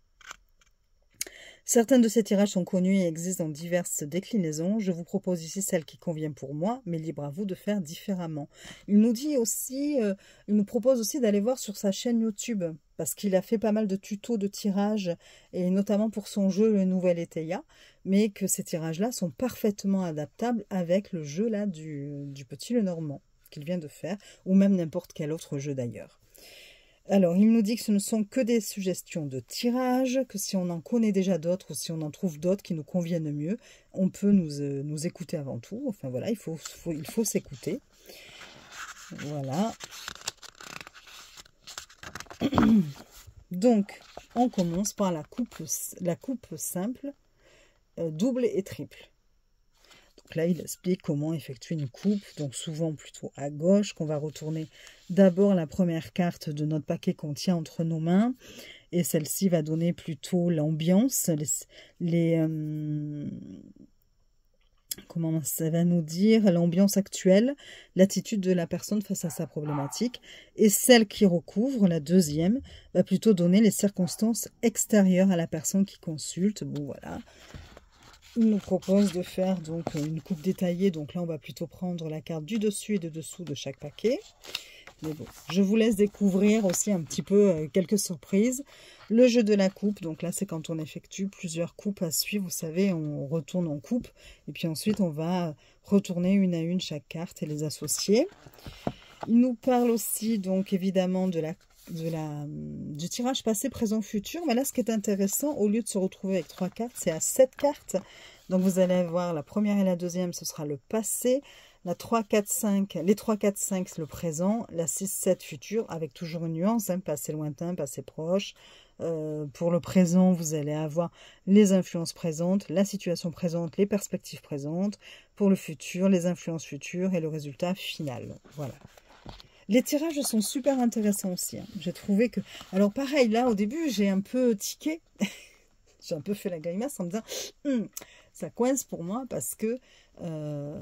Certains de ces tirages sont connus et existent dans diverses déclinaisons. Je vous propose ici celle qui convient pour moi, mais libre à vous de faire différemment. Il nous dit aussi, euh, il nous propose aussi d'aller voir sur sa chaîne YouTube, parce qu'il a fait pas mal de tutos de tirages, et notamment pour son jeu Le Nouvel Eteia, mais que ces tirages-là sont parfaitement adaptables avec le jeu là du, du Petit Le Normand qu'il vient de faire, ou même n'importe quel autre jeu d'ailleurs. Alors, il nous dit que ce ne sont que des suggestions de tirage, que si on en connaît déjà d'autres ou si on en trouve d'autres qui nous conviennent mieux, on peut nous, euh, écouter avant tout. Enfin voilà, il faut, s'écouter. Voilà. Donc, on commence par la coupe, la coupe simple, euh, double et triple. Donc là, il explique comment effectuer une coupe, donc souvent plutôt à gauche, qu'on va retourner d'abord la première carte de notre paquet qu'on tient entre nos mains, et celle-ci va donner plutôt l'ambiance, les, euh, comment ça va nous dire? L'ambiance actuelle, l'attitude de la personne face à sa problématique, et celle qui recouvre, la deuxième, va plutôt donner les circonstances extérieures à la personne qui consulte. Bon voilà, il nous propose de faire donc une coupe détaillée. Donc là, on va plutôt prendre la carte du dessus et de dessous de chaque paquet. Mais bon, je vous laisse découvrir aussi un petit peu euh, quelques surprises. Le jeu de la coupe, donc là c'est quand on effectue plusieurs coupes à suivre, vous savez, on retourne en coupe, et puis ensuite on va retourner une à une chaque carte et les associer. Il nous parle aussi donc évidemment de la de la, du tirage passé, présent, futur. Mais là, ce qui est intéressant, au lieu de se retrouver avec trois cartes, c'est à sept cartes. Donc, vous allez voir la première et la deuxième, ce sera le passé. La 3, 4, 5, les 3, 4, 5, c'est le présent. La 6, 7, futur, avec toujours une nuance, hein, passé lointain, passé proche. Euh, pour le présent, vous allez avoir les influences présentes, la situation présente, les perspectives présentes. Pour le futur, les influences futures et le résultat final. Voilà. Les tirages sont super intéressants aussi. Hein. J'ai trouvé que... Alors pareil, là, au début, j'ai un peu tiqué. (laughs) j'ai un peu fait la grimace en me disant, hum, ça coince pour moi parce que euh,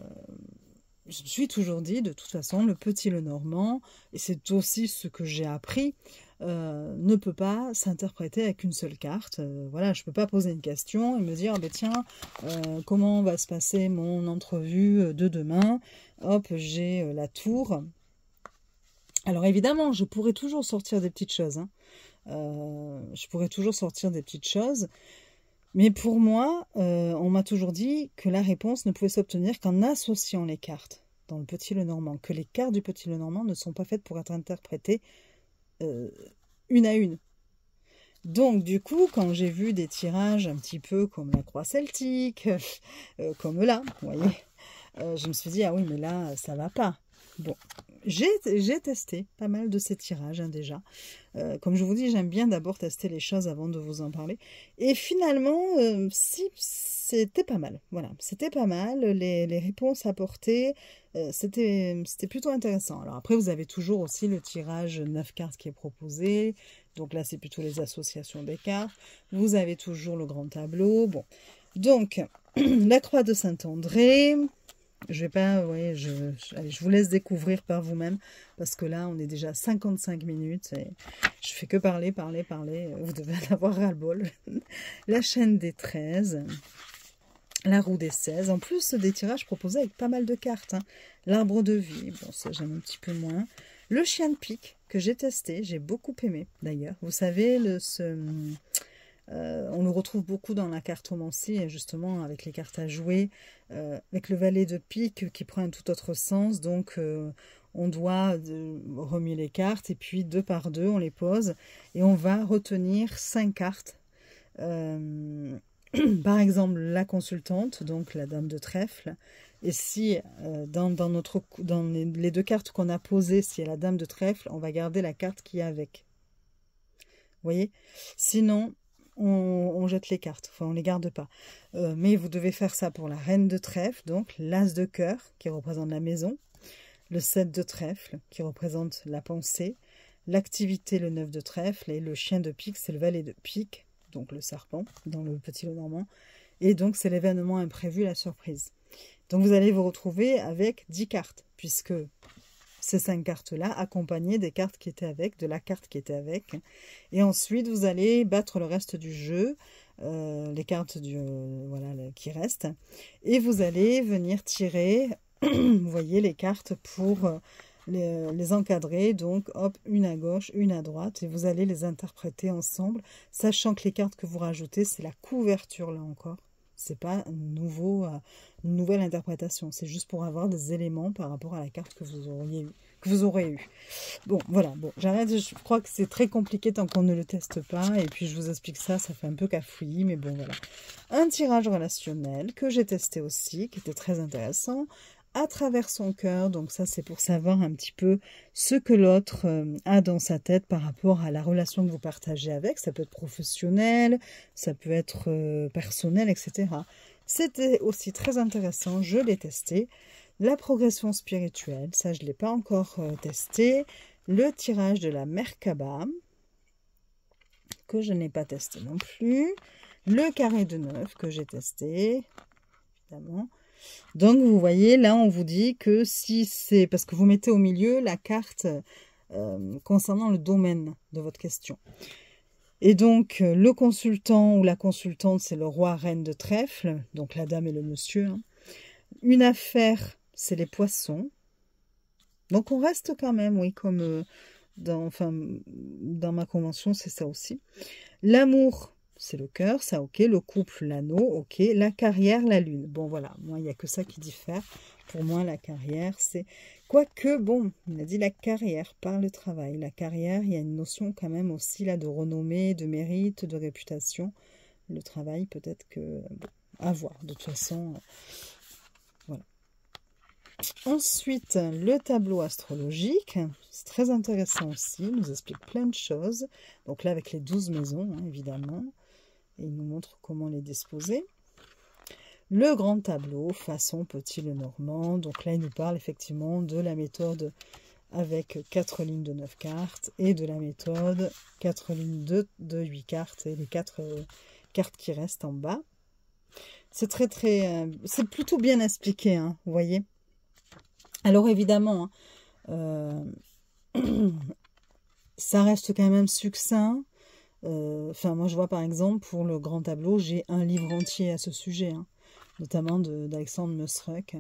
je me suis toujours dit, de toute façon, le petit le normand, et c'est aussi ce que j'ai appris, euh, ne peut pas s'interpréter avec une seule carte. Euh, voilà, je ne peux pas poser une question et me dire, ah tiens, comment va se passer mon entrevue de demain? Hop, j'ai la tour. Alors évidemment, je pourrais toujours sortir des petites choses. Hein. Euh, je pourrais toujours sortir des petites choses. Mais pour moi, euh, on m'a toujours dit que la réponse ne pouvait s'obtenir qu'en associant les cartes dans le Petit Le Normand. Que les cartes du Petit Le Normand ne sont pas faites pour être interprétées euh, une à une. Donc, du coup, quand j'ai vu des tirages un petit peu comme la croix celtique, comme là, vous voyez, je me suis dit, ah oui, mais là, ça va pas. Bon, j'ai testé pas mal de ces tirages hein, déjà. Euh, comme je vous dis, j'aime bien d'abord tester les choses avant de vous en parler. Et finalement, si, c'était pas mal. Voilà, c'était pas mal. Les, réponses apportées, c'était plutôt intéressant. Alors après, vous avez toujours aussi le tirage 9 cartes qui est proposé, donc là, c'est plutôt les associations des cartes. Vous avez toujours le grand tableau. Bon, donc, (clears throat) la croix de Saint-André. Je vais pas, oui, je, je, vous laisse découvrir par vous-même, parce que là, on est déjà à 55 minutes, et je fais que parler, parler, parler, vous devez avoir ras-le-bol. (laughs) la chaîne des 13, la roue des 16, en plus des tirages proposés avec pas mal de cartes. Hein. L'arbre de vie, bon, ça j'aime un petit peu moins. Le chien de pique, que j'ai testé, j'ai beaucoup aimé d'ailleurs. Vous savez, le, ce, euh, on le retrouve beaucoup dans la cartomancie, justement avec les cartes à jouer, euh, avec le valet de pique qui prend un tout autre sens. Donc, euh, on doit remuer les cartes et puis deux par deux, on les pose et on va retenir cinq cartes. (clears throat) par exemple, la consultante, donc la dame de trèfle, et si dans, dans les, deux cartes qu'on a posées, s'il y a la dame de trèfle, on va garder la carte qui est avec. Vous voyez? Sinon, on, jette les cartes. Enfin, on les garde pas. Euh, mais vous devez faire ça pour la reine de trèfle, donc l'as de cœur, qui représente la maison, le 7 de trèfle, qui représente la pensée, l'activité, le 9 de trèfle, et le chien de pique, c'est le valet de pique, donc le serpent, dans le petit lot normand. Et donc, c'est l'événement imprévu, la surprise. Donc vous allez vous retrouver avec 10 cartes, puisque ces 5 cartes-là accompagnées des cartes qui étaient avec, de la carte qui était avec. Et ensuite, vous allez battre le reste du jeu, euh, les cartes du, euh, voilà, qui restent. Et vous allez venir tirer, (clears throat) vous voyez, les cartes pour euh, les, encadrer. Donc, hop, une à gauche, une à droite. Et vous allez les interpréter ensemble, sachant que les cartes que vous rajoutez, c'est la couverture là encore. C'est pas nouveau, euh, une nouvelle interprétation. C'est juste pour avoir des éléments par rapport à la carte que vous auriez que vous aurez eu. Bon, voilà. Bon, j'arrête. Je crois que c'est très compliqué tant qu'on ne le teste pas. Et puis je vous explique ça. Ça fait un peu cafouillis, mais bon, voilà. Un tirage relationnel que j'ai testé aussi, qui était très intéressant à travers son cœur. Donc ça, c'est pour savoir un petit peu ce que l'autre euh, a dans sa tête par rapport à la relation que vous partagez avec. Ça peut être professionnel, ça peut être euh, personnel, etc. C'était aussi très intéressant, je l'ai testé. La progression spirituelle, ça je l'ai pas encore euh, testé. Le tirage de la Merkaba, que je n'ai pas testé non plus. Le carré de neuf que j'ai testé, évidemment. Donc, vous voyez, là, on vous dit que si c'est... Parce que vous mettez au milieu la carte euh, concernant le domaine de votre question. Et donc, euh, le consultant ou la consultante, c'est le roi-reine de trèfle, donc la dame et le monsieur. Hein. Une affaire, c'est les poissons. Donc, on reste quand même, oui, comme euh, dans, enfin, dans ma convention, c'est ça aussi. L'amour, c'est le cœur, ça ok. Le couple, l'anneau, ok. La carrière, la lune. Bon, voilà, moi, il n'y a que ça qui diffère. Pour moi, la carrière, c'est... Quoique, bon, on a dit la carrière par le travail. La carrière, il y a une notion quand même aussi là de renommée, de mérite, de réputation. Le travail, peut-être que... Bon, à voir. De toute façon, voilà. Ensuite, le tableau astrologique, c'est très intéressant aussi, il nous explique plein de choses. Donc là, avec les 12 maisons, hein, évidemment il nous montre comment les disposer. Le grand tableau façon petit le normand. Donc là, il nous parle effectivement de la méthode avec 4 lignes de 9 cartes et de la méthode 4 lignes de, de 8 cartes et les 4 euh, cartes qui restent en bas. C'est très très... Euh, c'est plutôt bien expliqué, hein, vous voyez. Alors évidemment, hein, euh, (clears throat) ça reste quand même succinct. Euh, enfin, moi, je vois par exemple, pour le grand tableau, j'ai un livre entier à ce sujet, hein, notamment d'Alexandre Musruck,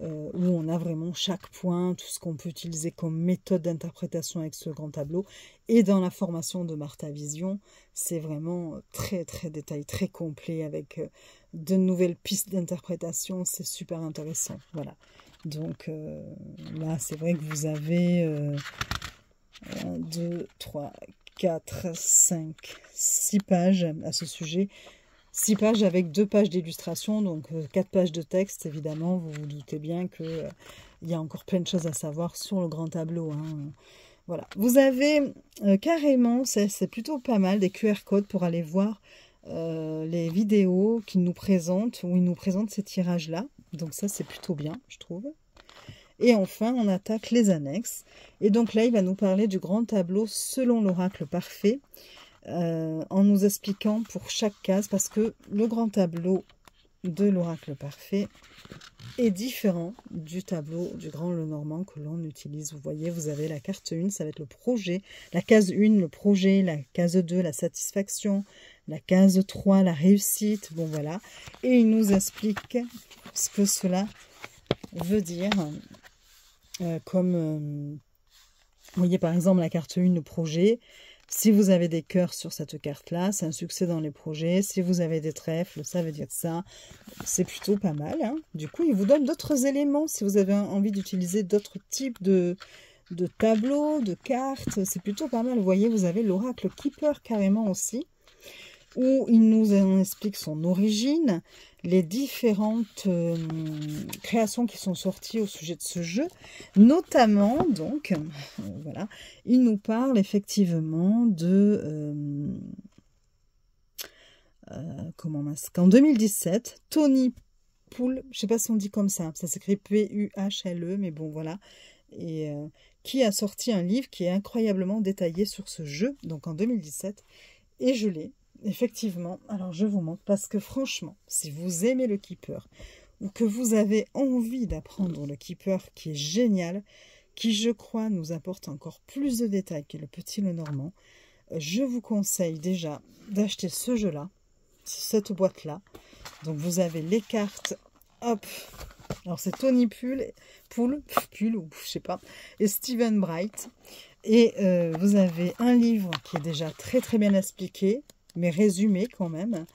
euh, où on a vraiment chaque point, tout ce qu'on peut utiliser comme méthode d'interprétation avec ce grand tableau. Et dans la formation de Martha Vision, c'est vraiment très, très détaillé, très complet, avec euh, de nouvelles pistes d'interprétation. C'est super intéressant. Voilà. Donc là, c'est vrai que vous avez 1, 2, 3, 4, 5, 6 pages à ce sujet. 6 pages avec 2 pages d'illustration, donc 4 pages de texte, évidemment, vous vous doutez bien qu'il il y a encore plein de choses à savoir sur le grand tableau. Hein. Voilà. Vous avez carrément, c'est plutôt pas mal, des QR codes pour aller voir euh, les vidéos qu'il nous présente, où il nous présente ces tirages-là. Donc ça, c'est plutôt bien, je trouve. Et enfin, on attaque les annexes. Et donc là, il va nous parler du grand tableau selon l'oracle parfait, euh, en nous expliquant pour chaque case, parce que le grand tableau de l'oracle parfait est différent du tableau du grand Lenormand que l'on utilise. Vous voyez, vous avez la carte 1, ça va être le projet, la case 1, le projet, la case 2, la satisfaction, la case 3, la réussite, bon voilà. Et il nous explique ce que cela veut dire, euh, comme, euh, voyez par exemple la carte 1, le projet, si vous avez des cœurs sur cette carte-là, c'est un succès dans les projets. Si vous avez des trèfles, ça veut dire ça. C'est plutôt pas mal. Hein. du coup, il vous donne d'autres éléments si vous avez envie d'utiliser d'autres types de, de tableaux, de cartes. C'est plutôt pas mal. Vous voyez, vous avez l'oracle Keeper carrément aussi où il nous explique son origine, les différentes euh, créations qui sont sorties au sujet de ce jeu, notamment, donc, euh, voilà, il nous parle effectivement de... Euh, comment En 2017, Tony Poole, je ne sais pas si on dit comme ça, ça s'écrit P-U-H-L-E, mais bon, voilà, et qui a sorti un livre qui est incroyablement détaillé sur ce jeu, donc en 2017, et je l'ai, effectivement, alors je vous montre parce que franchement, si vous aimez le keeper ou que vous avez envie d'apprendre le keeper qui est génial, qui je crois nous apporte encore plus de détails que le petit le normand, je vous conseille déjà d'acheter ce jeu-là, cette boîte-là. Donc vous avez les cartes, hop, alors c'est Tony Pool, Pool, ou je sais pas, et Steven Bright. Et euh, vous avez un livre qui est déjà très très bien expliqué, mais résumé quand même.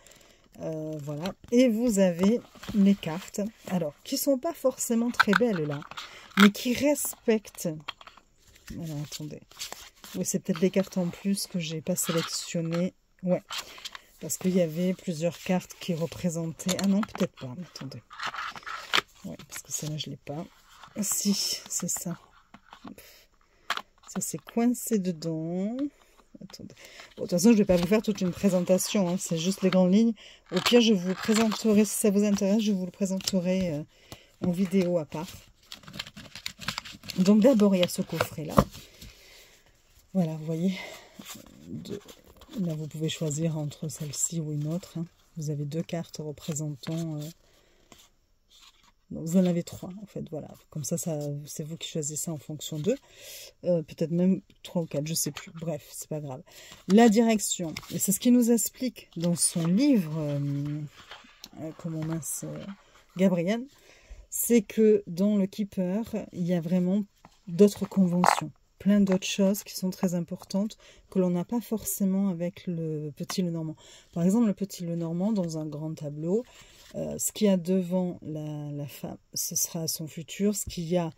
Euh, voilà. Et vous avez les cartes, alors, qui sont pas forcément très belles là, mais qui respectent... Alors, attendez. Oui, c'est peut-être des cartes en plus que j'ai pas sélectionnées. Ouais, parce qu'il y avait plusieurs cartes qui représentaient... Ah non, peut-être pas, attendez. Ouais, parce que celle-là, je l'ai pas. Si, c'est ça. Ça, c'est coincé dedans. Attendez. de toute façon, je ne vais pas vous faire toute une présentation, hein, c'est juste les grandes lignes. Au pire, je vous présenterai, si ça vous intéresse, je vous le présenterai euh, en vidéo à part. Donc d'abord, il y a ce coffret-là. Voilà, vous voyez. Là, vous pouvez choisir entre celle-ci ou une autre. Hein. Vous avez deux cartes représentant... Euh, vous en avez trois, en fait, voilà. Comme ça, ça c'est vous qui choisissez en fonction d'eux. Euh, peut-être même trois ou quatre, je sais plus. Bref, c'est pas grave. La direction, et c'est ce qui nous explique dans son livre, euh, euh, comment mince, Gabriel, c'est que dans le Keeper, il y a vraiment d'autres conventions plein d'autres choses qui sont très importantes que l'on n'a pas forcément avec le petit le normand. Par exemple, le petit le normand, dans un grand tableau, euh, ce qu'il y a devant la, femme, ce sera son futur. Ce qu'il y a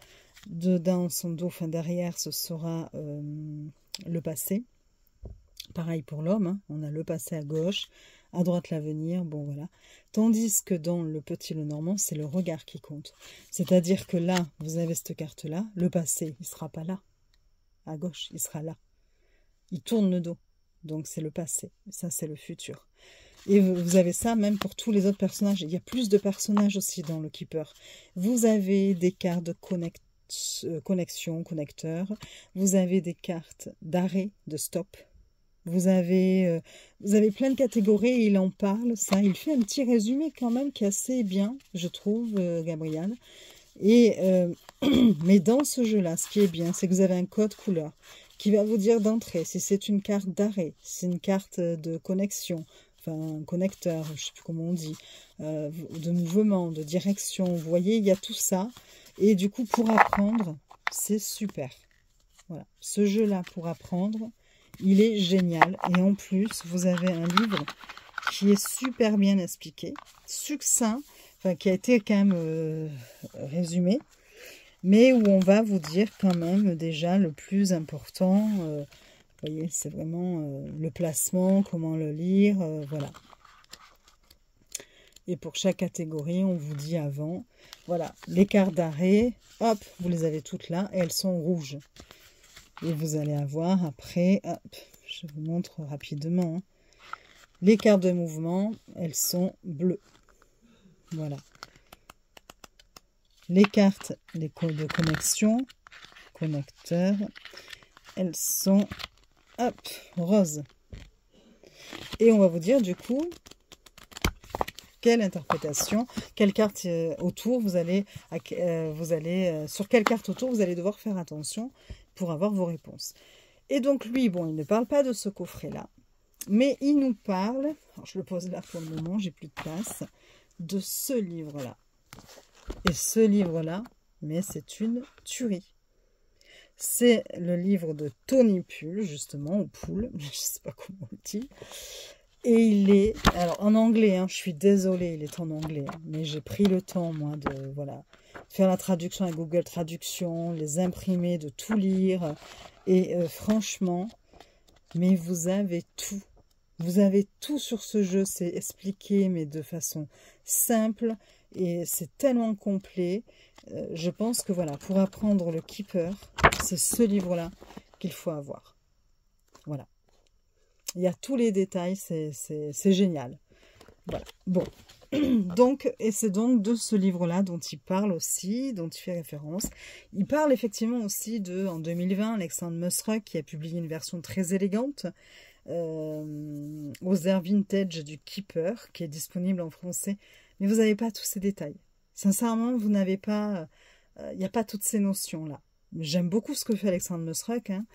dedans son dos, enfin derrière, ce sera euh, le passé. Pareil pour l'homme, hein. on a le passé à gauche, à droite l'avenir, bon voilà. Tandis que dans le petit le normand, c'est le regard qui compte. C'est-à-dire que là, vous avez cette carte-là, le passé, il ne sera pas là. Gauche, il sera là. Il tourne le dos. Donc c'est le passé. Ça, c'est le futur. Et vous avez ça même pour tous les autres personnages. Il y a plus de personnages aussi dans le Keeper. Vous avez des cartes de euh, connexion, connecteur. Vous avez des cartes d'arrêt, de stop. Vous avez, euh, vous avez plein de catégories il en parle. Ça, il fait un petit résumé quand même qui est assez bien, je trouve, euh, Gabriel. Et, (clears throat) mais dans ce jeu-là, ce qui est bien, c'est que vous avez un code couleur qui va vous dire d'entrée si c'est une carte d'arrêt, si c'est une carte de connexion, enfin connecteur, je ne sais plus comment on dit, euh, de mouvement, de direction. Vous voyez, il y a tout ça. Et du coup, pour apprendre, c'est super. Voilà, ce jeu-là pour apprendre, il est génial. Et en plus, vous avez un livre qui est super bien expliqué, succinct, enfin qui a été quand même euh, résumé, mais où on va vous dire quand même déjà le plus important. Euh, Vous voyez, c'est vraiment euh, le placement, comment le lire, voilà. Et pour chaque catégorie, on vous dit avant, voilà, les cartes d'arrêt, hop, vous les avez toutes là, et elles sont rouges. Et vous allez avoir après, hop, je vous montre rapidement, hein. les cartes de mouvement, elles sont bleues. Voilà. Les cartes les codes de connexion, connecteurs, elles sont, hop, roses. Et on va vous dire du coup quelle interprétation, quelle carte euh, autour vous allez, euh, vous allez euh, sur quelle carte autour vous allez devoir faire attention pour avoir vos réponses. Et donc lui, bon, il ne parle pas de ce coffret-là, mais il nous parle, je le pose là pour le moment, j'ai plus de place, de ce livre-là. Et ce livre-là, mais c'est une tuerie. C'est le livre de Tony Pull, justement, ou Poul, (laughs) je ne sais pas comment on le dit. Et il est, alors en anglais, hein, je suis désolée, il est en anglais, hein, mais j'ai pris le temps, moi, de voilà, faire la traduction à Google Traduction, les imprimer, de tout lire. Et euh, franchement, mais vous avez tout. Vous avez tout sur ce jeu, c'est expliqué, mais de façon simple, et c'est tellement complet. Euh, je pense que voilà, pour apprendre le Keeper, c'est ce livre-là qu'il faut avoir. Voilà. Il y a tous les détails, c'est génial. Voilà. Bon. (clears throat) Donc, et c'est donc de ce livre-là dont il parle aussi, dont il fait référence. Il parle effectivement aussi de, en 2020, Alexandre Musruck qui a publié une version très élégante euh, aux airs vintage du Keeper, qui est disponible en français. Mais vous n'avez pas tous ces détails. Sincèrement, vous n'avez pas... Euh, il n'y a pas toutes ces notions-là. J'aime beaucoup ce que fait Alexandre Musruck, hein,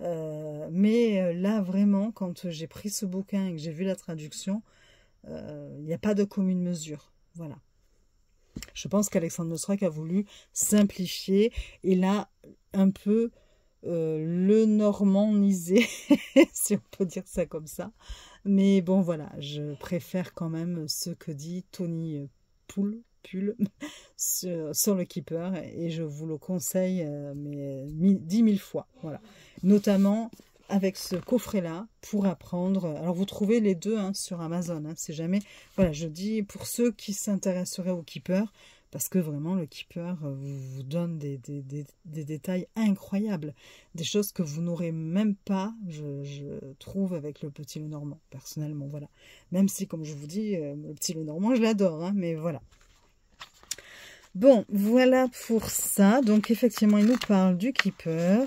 euh, mais euh, là, vraiment, quand j'ai pris ce bouquin et que j'ai vu la traduction, euh, il n'y a pas de commune mesure. Voilà. Je pense qu'Alexandre Nostrak a voulu simplifier et là, un peu le normandiser, (laughs) si on peut dire ça comme ça. Mais bon, voilà, je préfère quand même ce que dit Tony Poul, (laughs) sur, le Keeper et je vous le conseille mais dix mille fois. Voilà notamment avec ce coffret-là pour apprendre. Alors vous trouvez les deux hein, sur Amazon, hein, c'est jamais. Voilà, je dis pour ceux qui s'intéresseraient au Keeper, parce que vraiment le Keeper euh, vous, donne des, détails incroyables, des choses que vous n'aurez même pas, je, trouve, avec le Petit Le Normand, personnellement, voilà. Même si, comme je vous dis, euh, le Petit Le Normand, je l'adore, hein, mais voilà. Bon, voilà pour ça. Donc, effectivement, il nous parle du Keeper.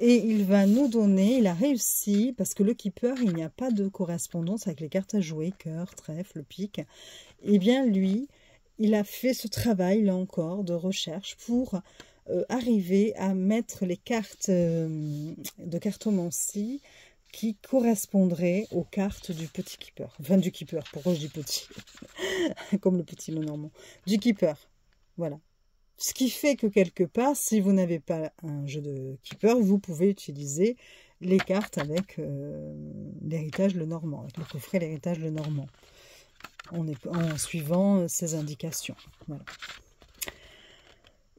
Et il va nous donner, il a réussi, parce que le keeper, il n'y a pas de correspondance avec les cartes à jouer, cœur, trèfle, pique. Eh bien, lui, il a fait ce travail, là encore, de recherche pour euh, arriver à mettre les cartes euh, de cartomancie qui correspondraient aux cartes du petit keeper. Enfin, du keeper, pourquoi je dis petit (laughs) Comme le petit le normand. Du keeper, voilà. Ce qui fait que quelque part, si vous n'avez pas un jeu de keeper, vous pouvez utiliser les cartes avec euh, l'héritage le normand, avec le coffret l'héritage le normand, en, suivant ces indications.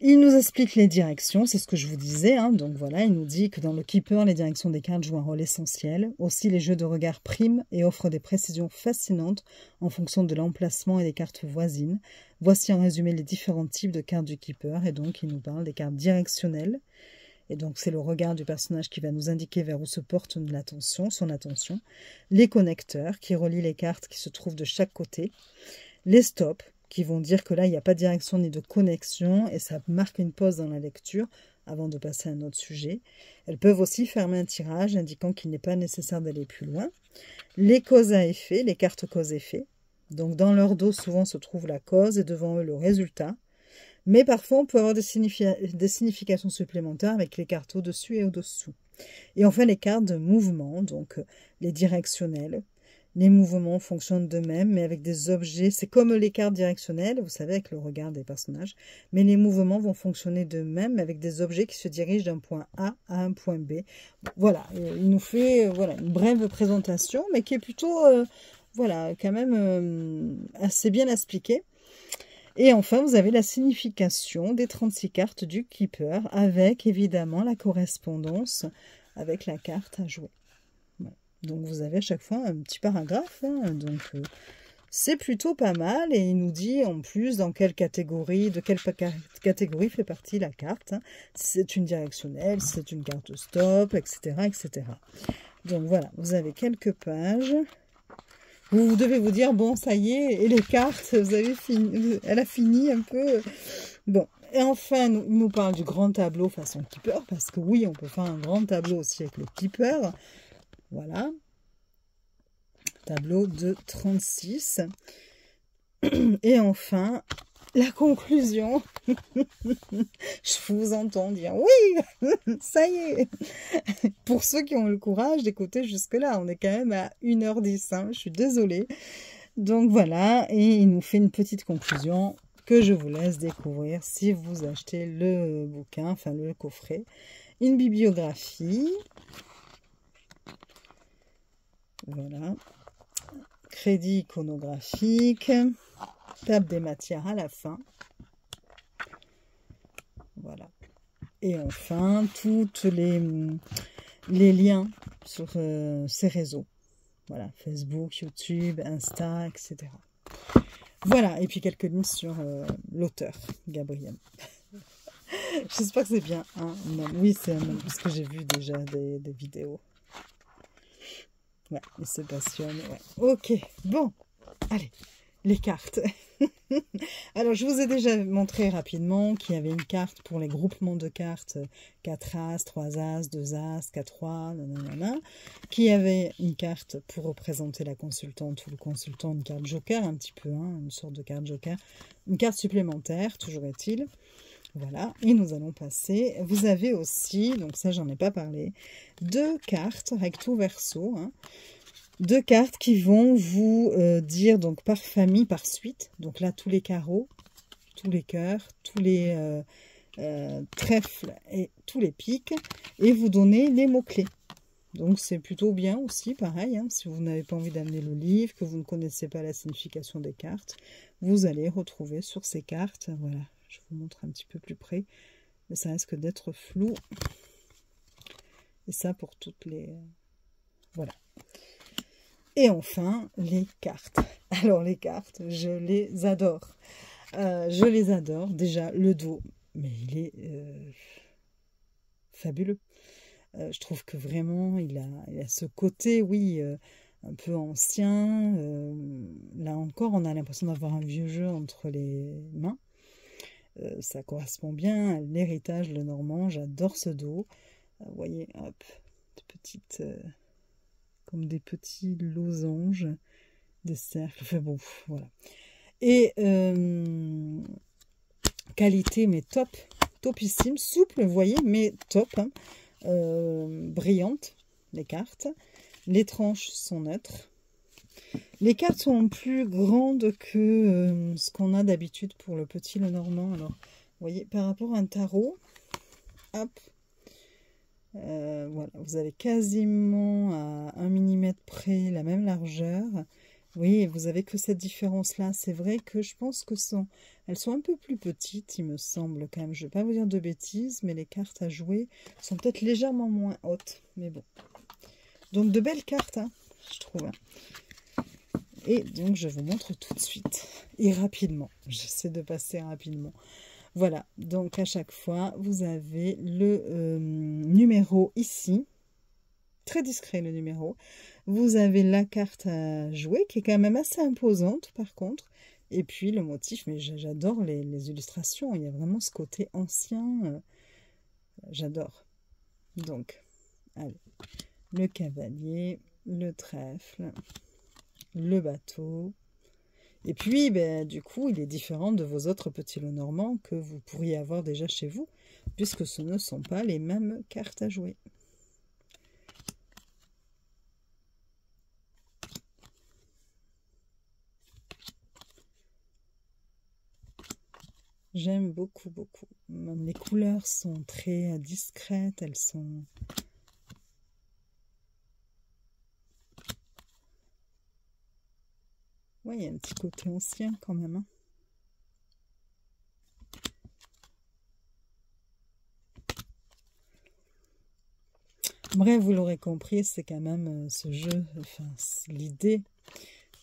Il nous explique les directions, c'est ce que je vous disais. Hein. Donc voilà, il nous dit que dans le Keeper, les directions des cartes jouent un rôle essentiel. Aussi, les jeux de regard priment et offrent des précisions fascinantes en fonction de l'emplacement et des cartes voisines. Voici en résumé les différents types de cartes du Keeper. Et donc, il nous parle des cartes directionnelles. Et donc, c'est le regard du personnage qui va nous indiquer vers où se porte l'attention, son attention. Les connecteurs, qui relient les cartes qui se trouvent de chaque côté. Les stops, qui vont dire que là, il n'y a pas de direction ni de connexion et ça marque une pause dans la lecture avant de passer à un autre sujet. Elles peuvent aussi fermer un tirage indiquant qu'il n'est pas nécessaire d'aller plus loin. Les causes à effet, les cartes cause-effet. Donc dans leur dos, souvent se trouve la cause et devant eux le résultat. Mais parfois, on peut avoir des, significations supplémentaires avec les cartes au-dessus et au-dessous. Et enfin, les cartes de mouvement, donc les directionnelles, les mouvements fonctionnent de même, mais avec des objets. C'est comme les cartes directionnelles, vous savez, avec le regard des personnages. Mais les mouvements vont fonctionner de même, avec des objets qui se dirigent d'un point A à un point B. Voilà, euh, il nous fait euh, voilà, une brève présentation, mais qui est plutôt, euh, voilà, quand même assez bien expliquée. Et enfin, vous avez la signification des 36 cartes du Keeper, avec évidemment la correspondance avec la carte à jouer. Donc vous avez à chaque fois un petit paragraphe. Hein. donc euh, c'est plutôt pas mal. Et il nous dit en plus dans quelle catégorie, de quelle catégorie fait partie la carte. Hein. C'est une directionnelle, c'est une carte stop, etc., etc. Donc voilà, vous avez quelques pages. Vous devez vous dire, bon, ça y est, et les cartes, vous avez fini, elle a fini un peu. Bon, et enfin, il nous parle du grand tableau façon keeper, parce que oui, on peut faire un grand tableau aussi avec le keeper. Voilà. Tableau de 36. (clears throat) Et enfin, la conclusion. (laughs) je vous entends dire oui, (laughs) ça y est. Pour ceux qui ont le courage d'écouter jusque-là, on est quand même à 1h10. Hein. je suis désolée. Donc voilà, et il nous fait une petite conclusion que je vous laisse découvrir si vous achetez le bouquin, enfin le coffret. Une bibliographie. Voilà. Crédit iconographique. Table des matières à la fin. Voilà. Et enfin, toutes les, les liens sur euh, ces réseaux. Voilà, Facebook, YouTube, Insta, etc. Voilà, et puis quelques lignes sur euh, l'auteur, Gabriel. (laughs) J'espère que c'est bien un Oui, c'est un homme, parce que j'ai vu déjà des, vidéos. Ouais, il se passionne. Ok, bon, allez, les cartes. (laughs) (laughs) Alors, je vous ai déjà montré rapidement qu'il y avait une carte pour les groupements de cartes 4 As, 3 As, 2 As, 4 3, nanana, qu'il avait une carte pour représenter la consultante ou le consultant, une carte joker un petit peu, hein, une sorte de carte joker, une carte supplémentaire, toujours est-il. Voilà, et nous allons passer. Vous avez aussi, donc ça j'en ai pas parlé, deux cartes recto verso. Hein, deux cartes qui vont vous euh, dire donc par famille, par suite. Donc là, tous les carreaux, tous les cœurs, tous les euh, euh, trèfles et tous les pics. Et vous donner les mots-clés. Donc c'est plutôt bien aussi, pareil, hein, si vous n'avez pas envie d'amener le livre, que vous ne connaissez pas la signification des cartes, vous allez retrouver sur ces cartes, voilà, je vous montre un petit peu plus près, mais ça risque d'être flou. Et ça pour toutes les... Voilà. Et enfin, les cartes. (laughs) Alors, les cartes, je les adore. Euh, je les adore. Déjà, le dos, mais il est euh, fabuleux. Euh, je trouve que vraiment, il a, ce côté, oui, un peu ancien. là encore, on a l'impression d'avoir un vieux jeu entre les mains. ça correspond bien à l'héritage le normand. J'adore ce dos. vous voyez, hop, petite comme des petits losanges, des cercles. Enfin bon. Et euh, qualité, mais top, topissime, souple, vous voyez, mais top, hein. euh, brillante, les cartes. Les tranches sont neutres. Les cartes sont plus grandes que euh, ce qu'on a d'habitude pour le petit le normand. Alors, vous voyez, par rapport à un tarot, hop, euh, vous avez quasiment à 1 mm près la même largeur. Oui, vous avez que cette différence-là. C'est vrai que je pense que sont, elles sont un peu plus petites, il me semble quand même. Je ne vais pas vous dire de bêtises, mais les cartes à jouer sont peut-être légèrement moins hautes. Mais bon. Donc de belles cartes, hein, je trouve. Et donc je vous montre tout de suite. Et rapidement. J'essaie de passer rapidement. Voilà, donc à chaque fois, vous avez le euh, numéro ici. Très discret le numéro. Vous avez la carte à jouer qui est quand même assez imposante par contre. Et puis le motif, mais j'adore les, illustrations. Il y a vraiment ce côté ancien. Euh, j'adore. Donc, allez. Le cavalier, le trèfle, le bateau, et puis, ben, du coup, il est différent de vos autres petits lots normands que vous pourriez avoir déjà chez vous, puisque ce ne sont pas les mêmes cartes à jouer. J'aime beaucoup, beaucoup. Même les couleurs sont très discrètes, elles sont Oui, il y a un petit côté ancien quand même. Hein. Bref, vous l'aurez compris, c'est quand même ce jeu, enfin, l'idée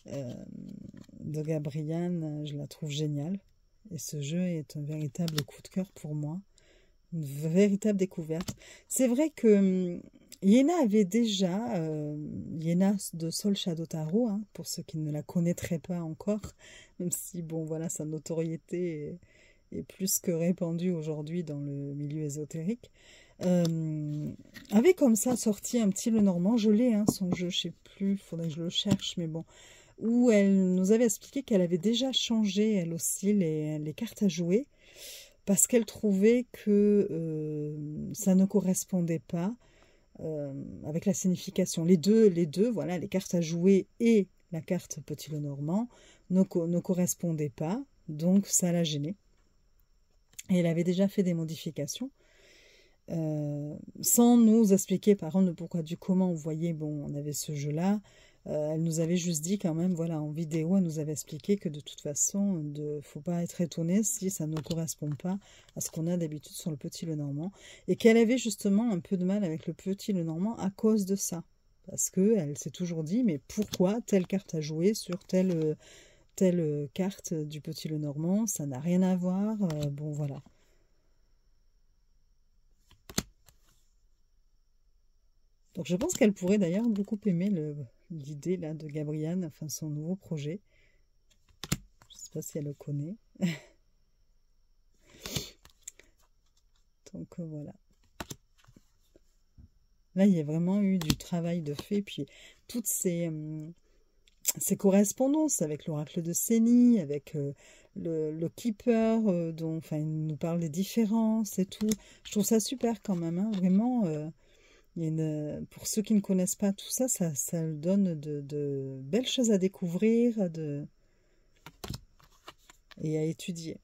de Gabriane, je la trouve géniale. Et ce jeu est un véritable coup de cœur pour moi. Une véritable découverte. C'est vrai que Yéna avait déjà, euh, de Sol Shadow Tarot, hein, pour ceux qui ne la connaîtraient pas encore, même si, bon, voilà, sa notoriété est, plus que répandue aujourd'hui dans le milieu ésotérique, euh, avait comme ça sorti un petit Le Normand, je l'ai, hein, son jeu, je sais plus, faudrait que je le cherche, mais bon, où elle nous avait expliqué qu'elle avait déjà changé, elle aussi, les, cartes à jouer, parce qu'elle trouvait que euh, ça ne correspondait pas avec la signification. Les deux, les deux, voilà, les cartes à jouer et la carte Petit le Normand ne, ne correspondaient pas, donc ça l'a gênée. Et elle avait déjà fait des modifications. Euh, sans nous expliquer par contre le pourquoi du comment, vous voyez, bon, on avait ce jeu-là, euh, elle nous avait juste dit quand même, voilà, en vidéo, elle nous avait expliqué que de toute façon, il ne faut pas être étonné si ça ne correspond pas à ce qu'on a d'habitude sur le petit le normand. Et qu'elle avait justement un peu de mal avec le petit le normand à cause de ça. Parce qu'elle s'est toujours dit, mais pourquoi telle carte à jouer sur telle, carte du petit le normand? Ça n'a rien à voir. Euh, bon, voilà. Donc je pense qu'elle pourrait d'ailleurs beaucoup aimer le, l'idée là de Gabrielle, enfin son nouveau projet. Je ne sais pas si elle le connaît. (laughs) Donc euh, voilà. Là, il y a vraiment eu du travail de fait, puis toutes ces, euh, ces correspondances avec l'oracle de Séni, avec euh, le, keeper, dont il nous parle des différences et tout. Je trouve ça super quand même, hein, vraiment pour ceux qui ne connaissent pas tout ça, ça, donne de, belles choses à découvrir et à étudier.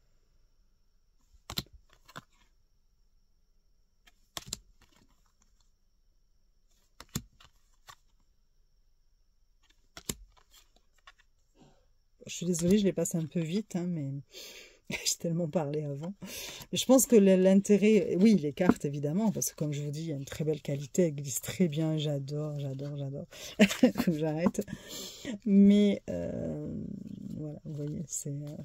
Je suis désolée, je les passe un peu vite, hein, mais (laughs) J'ai tellement parlé avant. Je pense que l'intérêt, oui, les cartes évidemment, parce que comme je vous dis, il y a une très belle qualité, elles glissent très bien, j'adore, j'adore, j'adore. (laughs) j'arrête. Mais euh, voilà, vous voyez, c'est euh,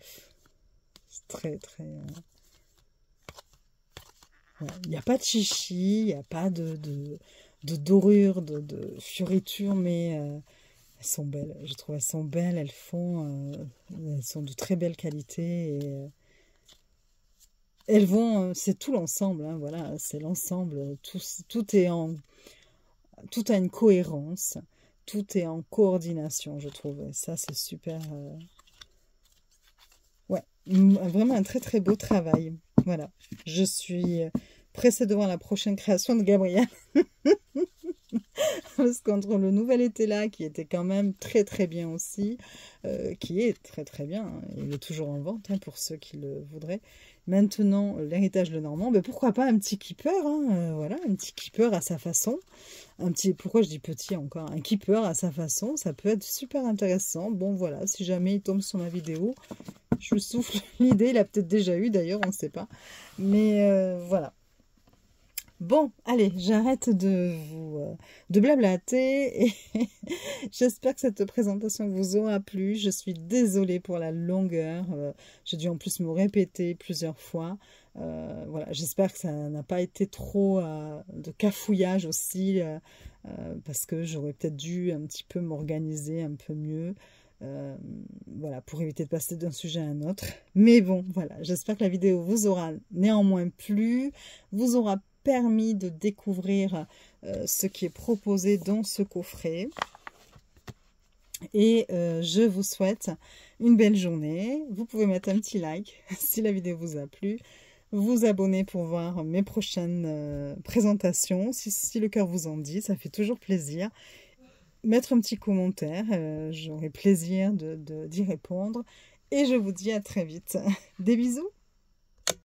très, très. Euh, il n'y a pas de chichi, il n'y a pas de, dorure, de, fioriture, mais elles sont belles, je trouve elles sont belles, elles font, elles sont de très belle qualité elles vont, euh, c'est tout l'ensemble, hein, voilà, c'est l'ensemble, tout, est en, tout a une cohérence, tout est en coordination, je trouve, et ça c'est super, ouais, vraiment un très très beau travail, voilà, je suis pressée de voir la prochaine création de Gabriel. (laughs) parce qu'entre le nouvel été là, qui était quand même très très bien aussi, euh, qui est très très bien, hein, il est toujours en vente hein, pour ceux qui le voudraient. Maintenant, l'héritage le Normand, ben pourquoi pas un petit keeper, hein, euh, voilà, un petit keeper à sa façon. Un petit, pourquoi je dis petit encore Un keeper à sa façon, ça peut être super intéressant. Bon voilà, si jamais il tombe sur ma vidéo, je vous souffle (laughs) l'idée, il a peut-être déjà eu d'ailleurs, on ne sait pas. Mais euh, voilà, Bon, allez, j'arrête de vous euh, de blablater et (laughs) j'espère que cette présentation vous aura plu. Je suis désolée pour la longueur. Euh, j'ai dû en plus me répéter plusieurs fois. Euh, voilà, j'espère que ça n'a pas été trop de cafouillage aussi parce que j'aurais peut-être dû un petit peu m'organiser un peu mieux. voilà, pour éviter de passer d'un sujet à un autre. Mais bon, voilà, j'espère que la vidéo vous aura néanmoins plu, vous aura permis de découvrir euh, ce qui est proposé dans ce coffret. Et euh, je vous souhaite une belle journée. Vous pouvez mettre un petit like (laughs) si la vidéo vous a plu. Vous abonner pour voir mes prochaines euh, présentations. Si, le cœur vous en dit, ça fait toujours plaisir. Mettre un petit commentaire, j'aurai plaisir d'y de, d'y répondre. Et je vous dis à très vite. (laughs) Des bisous